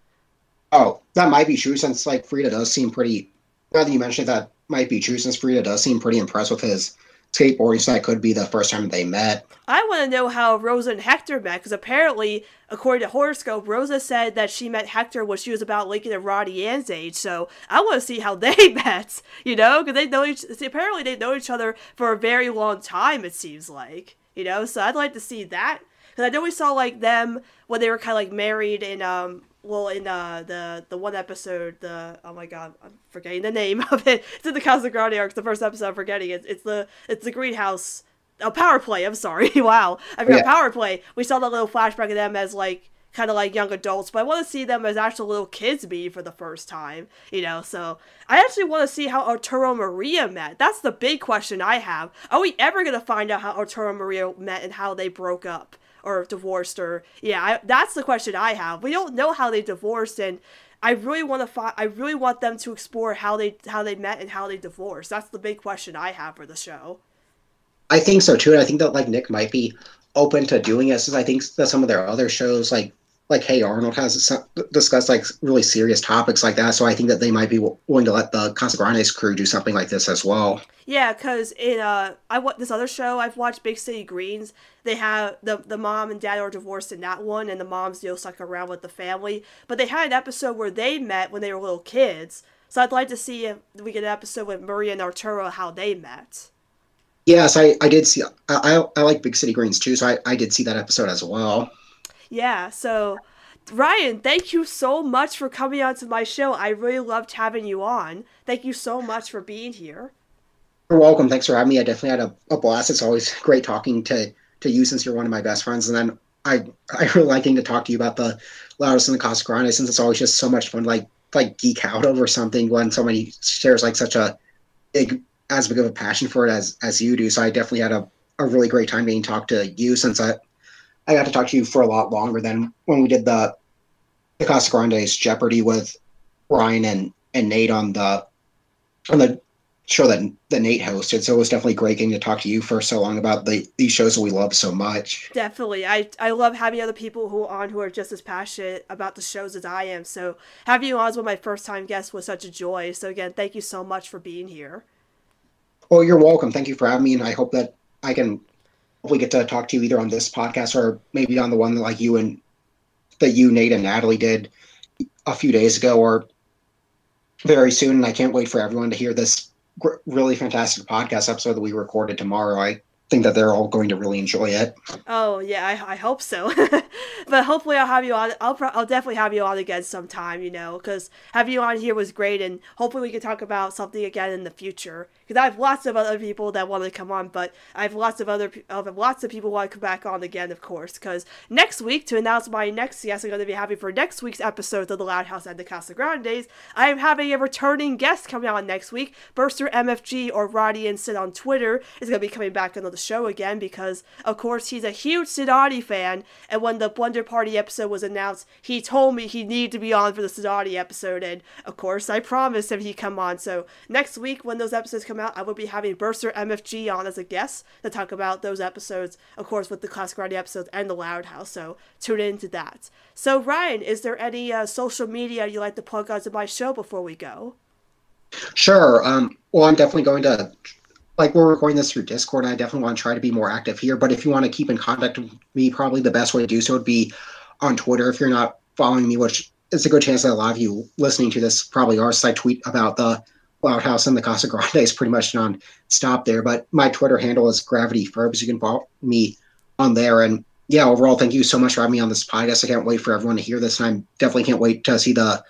Oh, that might be true since like Frida does seem pretty. Now that you mentioned it, that might be true since Frida does seem pretty impressed with his skateboarding, so that could be the first time they met. I want to know how Rosa and Hector met, because apparently, according to Horoscope, Rosa said that she met Hector when she was about Lincoln and Ronnie Anne's age. So I want to see how they met, you know, because they know each. Apparently, they know each other for a very long time. It seems like, you know. So I'd like to see that because I know we saw like them when they were kind of like married in um well in uh, the the one episode the oh my god I'm forgetting the name of it it's in the Casagrande arc the first episode I'm forgetting it it's the it's the greenhouse oh power play I'm sorry wow I forgot yeah. power play we saw the little flashback of them as like kind of like young adults, but I want to see them as actual little kids be for the first time, you know. So I actually want to see how Arturo Maria met. That's the big question I have. Are we ever gonna find out how Arturo Maria met and how they broke up or divorced or yeah? I, that's the question I have. We don't know how they divorced and. I really want to find. I really want them to explore how they how they met and how they divorced. That's the big question I have for the show. I think so too, and I think that like Nick might be open to doing it, since I think that some of their other shows, like like Hey Arnold, has discussed like really serious topics like that. So I think that they might be willing to let the Casagrandes crew do something like this as well. Yeah, because in uh, I want this other show I've watched, Big City Greens. They have the the mom and dad are divorced in that one, and the mom's still stuck around with the family. But they had an episode where they met when they were little kids. So I'd like to see if we get an episode with Maria and Arturo how they met. Yes, I, I did see. I, I, I like Big City Greens too, so I, I did see that episode as well. Yeah, so Ryan, thank you so much for coming on to my show. I really loved having you on. Thank you so much for being here. You're welcome. Thanks for having me. I definitely had a, a blast. It's always great talking to, to you since you're one of my best friends. And then I I really like getting to talk to you about the Loudest and the Casagrande since it's always just so much fun like like geek out over something when somebody shares like such a big as big of a passion for it as as you do. So I definitely had a, a really great time being talked to you since I I got to talk to you for a lot longer than when we did the the Casagrande's Jeopardy with Ryan and and Nate on the on the show that that Nate hosted. So it was definitely great getting to talk to you for so long about the these shows that we love so much. Definitely, I I love having other people who are on who are just as passionate about the shows as I am. So having you on as one of my first time guests was such a joy. So again, thank you so much for being here. Oh, you're welcome. Thank you for having me, and I hope that I can hopefully get to talk to you either on this podcast or maybe on the one that like you and that you, Nate, and Natalie did a few days ago, or very soon. And I can't wait for everyone to hear this gr- really fantastic podcast episode that we recorded tomorrow. I think that they're all going to really enjoy it. Oh yeah, I, I hope so. but hopefully I'll have you on. I'll pro- I'll definitely have you on again sometime. You know, because having you on here was great, and hopefully we can talk about something again in the future. Because I have lots of other people that want to come on, but I have lots of other of lots of people want to come back on again, of course. Because next week to announce my next guest, I'm going to be happy for next week's episode of the Loud House and the Casagrandes. I am having a returning guest coming on next week. Burster MFG or Roddy and Sid on Twitter is going to be coming back on the show again because, of course, he's a huge Sidati fan, and when the Blender Party episode was announced, he told me he needed to be on for the Sidati episode, and of course, I promised him he'd come on. So next week, when those episodes come out, I will be having Burster MFG on as a guest to talk about those episodes, of course, with the Class Karate episodes and the Loud House. So tune into that. So Ryan, is there any uh, social media you like to plug onto my show before we go? Sure. Um, well, I'm definitely going to like we're recording this through Discord. I definitely want to try to be more active here. But if you want to keep in contact with me, probably the best way to do so would be on Twitter. If you're not following me, which is a good chance that a lot of you listening to this probably are, so I tweet about the Loud House and the Casagrande is pretty much non-stop there. But my Twitter handle is Gravity Ferbs. You can follow me on there. And yeah, overall, thank you so much for having me on this podcast. I can't wait for everyone to hear this, and I definitely can't wait to see the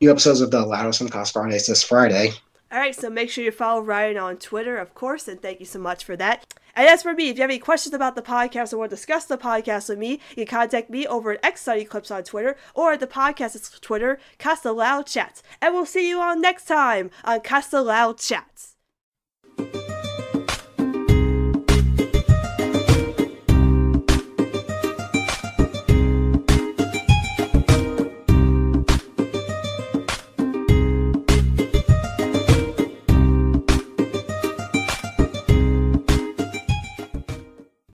new episodes of the Loud House and the Casagrande this Friday. All right, so make sure you follow Ryan on Twitter, of course, and thank you so much for that. And as for me, if you have any questions about the podcast or want to discuss the podcast with me, you can contact me over at X Study Clips on Twitter or at the podcast's Twitter, Casa Loud Chats. And we'll see you all next time on Casa Loud Chats.